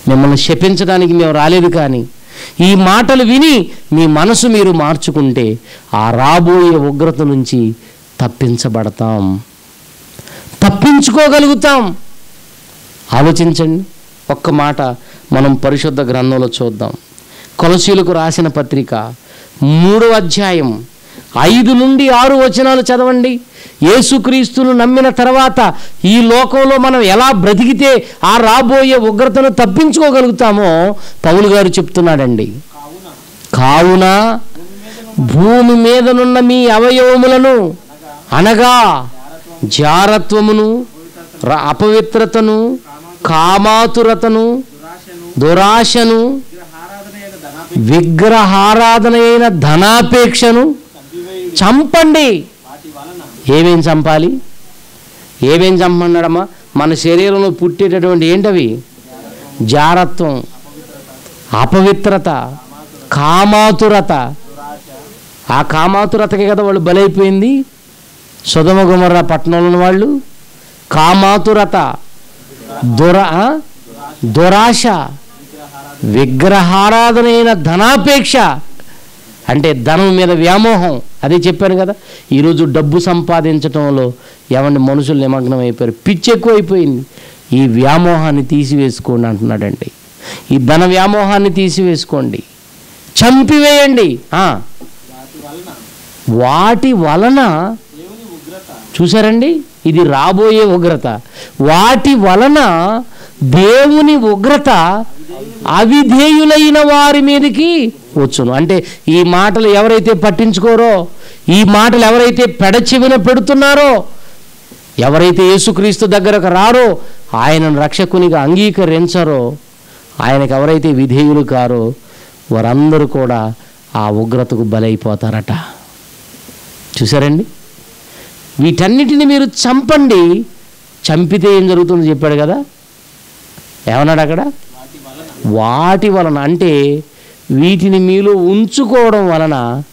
మిమ్మల్ని శపించడానికి మేము రాలేదు కానీ ఈ మాటలు విని మీ మనసు మీరు మార్చుకుంటే ఆ రాబోయే ఉగ్రత నుంచి తప్పించబడతాం. తప్పించుకోగలుగుతాం. ఆలోచించండి. ఒక్క మాట మనం పరిశుద్ధ గ్రంథంలో చూద్దాం. కొలసీలకు రాసిన పత్రిక మూడవ అధ్యాయం ఐదు నుండి ఆరు వచనాలు చదవండి. యేసుక్రీస్తును నమ్మిన తర్వాత ఈ లోకంలో మనం ఎలా బ్రతికితే ఆ రాబోయే ఉగ్రతను తప్పించుకోగలుగుతామో పౌలు గారు చెప్తున్నాడండి. కావున భూమి మీదనున్న మీ అవయవములను అనగా జారత్వమును అపవిత్రతను కామాతురతను దురాశను విగ్రహారాధన అయిన ధనాపేక్షను చంపండి. ఏమేం చంపాలి? ఏమేం చంపన్నాడమ్మా మన శరీరంలో పుట్టేటటువంటి ఏంటవి? జారత్వం అపవిత్రత కామాతురత. ఆ కామాతురతకి కదా వాళ్ళు బలైపోయింది? సుధమ గుమర్ర పట్టణంలోని వాళ్ళు. కామాతురత దుర ఆ? దురాశ విగ్రహారాధనైన ధనాపేక్ష. అంటే ధనం మీద వ్యామోహం. అదే చెప్పాను కదా ఈరోజు డబ్బు సంపాదించటంలో ఏమండి మనుషులు నిమగ్నం అయిపోయారు. పిచ్చి ఎక్కువైపోయింది. ఈ వ్యామోహాన్ని తీసివేసుకోండి అంటున్నాడండి. ఈ ధన వ్యామోహాన్ని తీసివేసుకోండి. చంపివేయండి. వాటి వలన చూసారండి ఇది రాబోయే ఉగ్రత. వాటి వలన దేవుని ఉగ్రత అవిధేయులైన వారి మీదకి వచ్చును అంటే ఈ మాటలు ఎవరైతే పట్టించుకోరో ఈ మాటలు ఎవరైతే పెడచెవిన పెడుతున్నారో ఎవరైతే యేసుక్రీస్తు దగ్గరకు రారో ఆయనను రక్షకునిగా అంగీకరించరో ఆయనకు ఎవరైతే విధేయులు కారో వారందరూ కూడా ఆ ఉగ్రతకు బలైపోతారట. చూసారండి వీటన్నిటిని మీరు చంపండి. చంపితే ఏం జరుగుతుందో చెప్పాడు కదా? ఏమన్నాడు అక్కడ? వాటి వలన వాటి వలన. అంటే వీటిని మీలో ఉంచుకోవడం వలన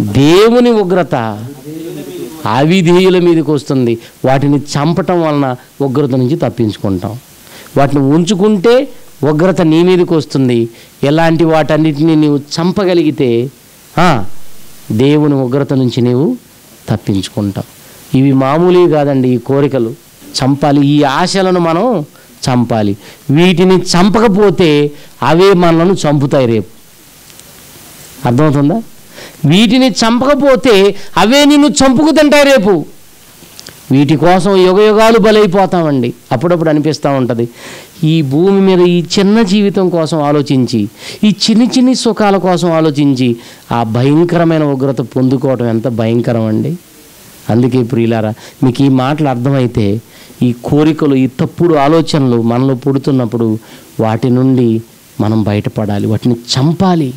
దేవుని ఉగ్రత అవిధేయుల మీదకి వస్తుంది. వాటిని చంపటం వలన ఉగ్రత నుంచి తప్పించుకుంటాం. వాటిని ఉంచుకుంటే ఉగ్రత నీ మీదకి వస్తుంది. ఎలాంటి వాటన్నిటిని నీవు చంపగలిగితే దేవుని ఉగ్రత నుంచి నీవు తప్పించుకుంటావు ఇవి మామూలువి కాదండి ఈ కోరికలు. చంపాలి ఈ ఆశలను మనం చంపాలి. వీటిని చంపకపోతే అవే మనలను చంపుతాయి రేపు. అర్థమవుతుందా? వీటిని చంపకపోతే అవే నిన్ను చంపుకు తింటాయి రేపు. వీటి కోసం యుగ యుగాలు బలైపోతామండి. అప్పుడప్పుడు అనిపిస్తూ ఉంటుంది. ఈ భూమి మీద ఈ చిన్న జీవితం కోసం ఆలోచించి ఈ చిన్ని చిన్ని సుఖాల కోసం ఆలోచించి ఆ భయంకరమైన ఉగ్రత పొందుకోవటం ఎంత భయంకరం అండి అందుకే ప్రియులారా మీకు ఈ మాటలు అర్థమైతే ఈ కోరికలు ఈ తప్పుడు ఆలోచనలు మనలో పుడుతున్నప్పుడు వాటి నుండి మనం బయటపడాలి. వాటిని చంపాలి.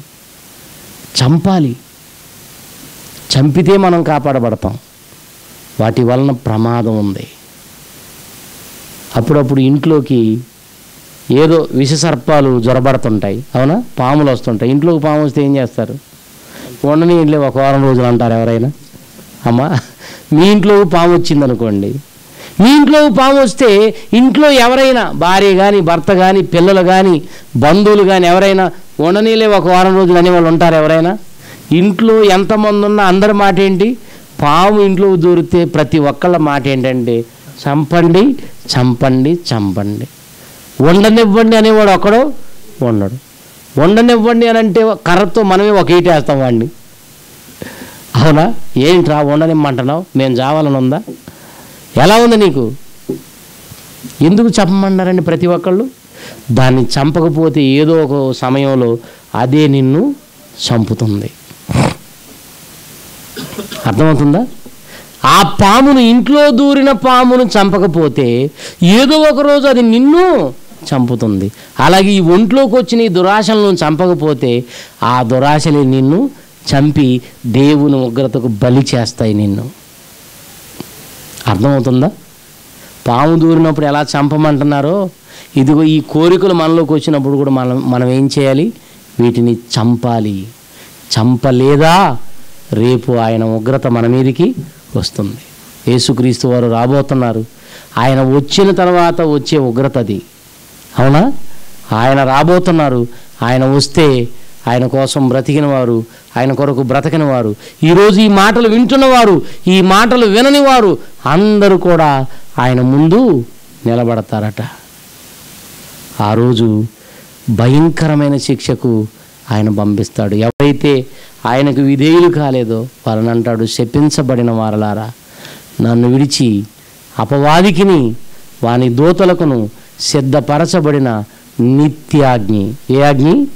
చంపాలి. చంపితే మనం కాపాడబడతాం. వాటి వలన ప్రమాదం ఉంది. అప్పుడప్పుడు ఇంట్లోకి ఏదో విషసర్పాలు జ్వరబడుతుంటాయి అవునా? పాములు వస్తుంటాయి. ఇంట్లోకి పాము వస్తే ఏం చేస్తారు? ఉండని ఇంట్లో ఒక వారం రోజులు అంటారు ఎవరైనా. అమ్మా మీ ఇంట్లో పాము వచ్చిందనుకోండి. మీ ఇంట్లో పాము వస్తే ఇంట్లో ఎవరైనా భార్య కానీ భర్త కానీ పిల్లలు కానీ బంధువులు కానీ ఎవరైనా ఉండనీలే ఒక వారం రోజులు అనేవాళ్ళు ఉంటారు ఎవరైనా? ఇంట్లో ఎంతమంది ఉన్నా అందరి మాట ఏంటి? పాము ఇంట్లో దూరితే ప్రతి ఒక్కళ్ళ మాట ఏంటంటే చంపండి చంపండి చంపండి. ఉండనివ్వండి అనేవాడు ఒకడు ఉండడు. ఉండనివ్వండి అని అంటే కర్రతో మనమే ఒక ఈటేస్తాం వాడిని. అవునా? ఏంట్రా ఉండనిమ్మంటున్నావు మేము చావాలని ఉందా? ఎలా ఉంది నీకు? ఎందుకు చంపమన్నారండి ప్రతి ఒక్కళ్ళు? దాన్ని చంపకపోతే ఏదో ఒక సమయంలో అదే నిన్ను చంపుతుంది. అర్థమవుతుందా? ఆ పామును ఇంట్లో దూరిన పామును చంపకపోతే ఏదో ఒక రోజు అది నిన్ను చంపుతుంది. అలాగే ఈ ఒంట్లోకి వచ్చిన ఈ దురాశలను చంపకపోతే ఆ దురాశలే నిన్ను చంపి దేవుని ఉగ్రతకు బలి చేస్తాయి నిన్ను. అర్థమవుతుందా? పాము దూరినప్పుడు ఎలా చంపమంటున్నారో ఇదిగో ఈ కోరికలు మనలోకి వచ్చినప్పుడు కూడా మనం మనం ఏం చేయాలి? వీటిని చంపాలి. చంపలేదా? రేపు ఆయన ఉగ్రత మన మీదకి వస్తుంది. యేసుక్రీస్తు వారు రాబోతున్నారు. ఆయన వచ్చిన తర్వాత వచ్చే ఉగ్రత అది. అవునా? ఆయన రాబోతున్నారు. ఆయన వస్తే ఆయన కోసం బ్రతికిన వారు ఆయన కొరకు బ్రతకని వారు ఈరోజు ఈ మాటలు వింటున్నవారు ఈ మాటలు వినని వారు అందరూ కూడా ఆయన ముందు నిలబడతారట. ఆ రోజు భయంకరమైన శిక్షకు ఆయన పంపిస్తాడు. ఎవరైతే ఆయనకు విధేయులు కాలేదో వాళ్ళని అంటాడు శపించబడిన వారలారా నన్ను విడిచి అపవాదికిని వాని దూతలకును సిద్ధపరచబడిన నిత్యాగ్ని. ఏ అగ్ని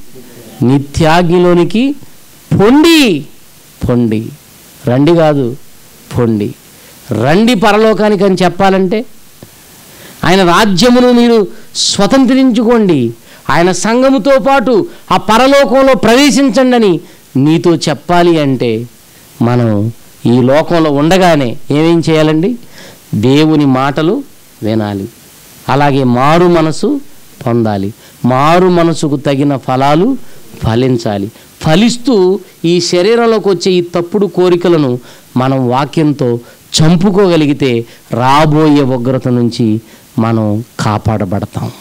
నిత్యాగ్నిలోనికి పొండి. పొండి. రండి కాదు పొండి. రండి పరలోకానికి అని చెప్పాలంటే ఆయన రాజ్యమును మీరు స్వతంత్రించుకోండి. ఆయన సంఘముతో పాటు ఆ పరలోకంలో ప్రవేశించండి అని నీతో చెప్పాలి అంటే మనం ఈ లోకంలో ఉండగానే ఏమేం చేయాలండి? దేవుని మాటలు వినాలి. అలాగే మారు మనసు పొందాలి. మారు మనసుకు తగిన ఫలాలు ఫలించాలి. ఫలిస్తూ ఈ శరీరంలోకి వచ్చే ఈ తప్పుడు కోరికలను మనం వాక్యంతో చంపుకోగలిగితే రాబోయే ఉగ్రత నుంచి మనం కాపాడబడతాం.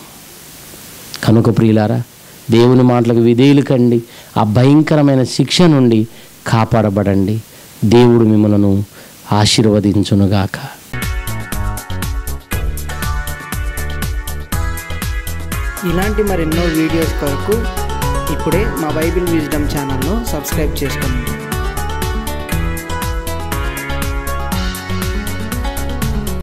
కనుక ప్రియులారా దేవుని మాటలకు విధేయులు కండి. ఆ భయంకరమైన శిక్ష నుండి కాపాడబడండి. దేవుడు మిమ్మలను ఆశీర్వదించునుగాక. ఇలాంటి మరెన్నో వీడియోస్ కొరకు ఇప్పుడే మా బైబిల్ విజ్డమ్ ఛానల్ను సబ్స్క్రైబ్ చేసుకోండి.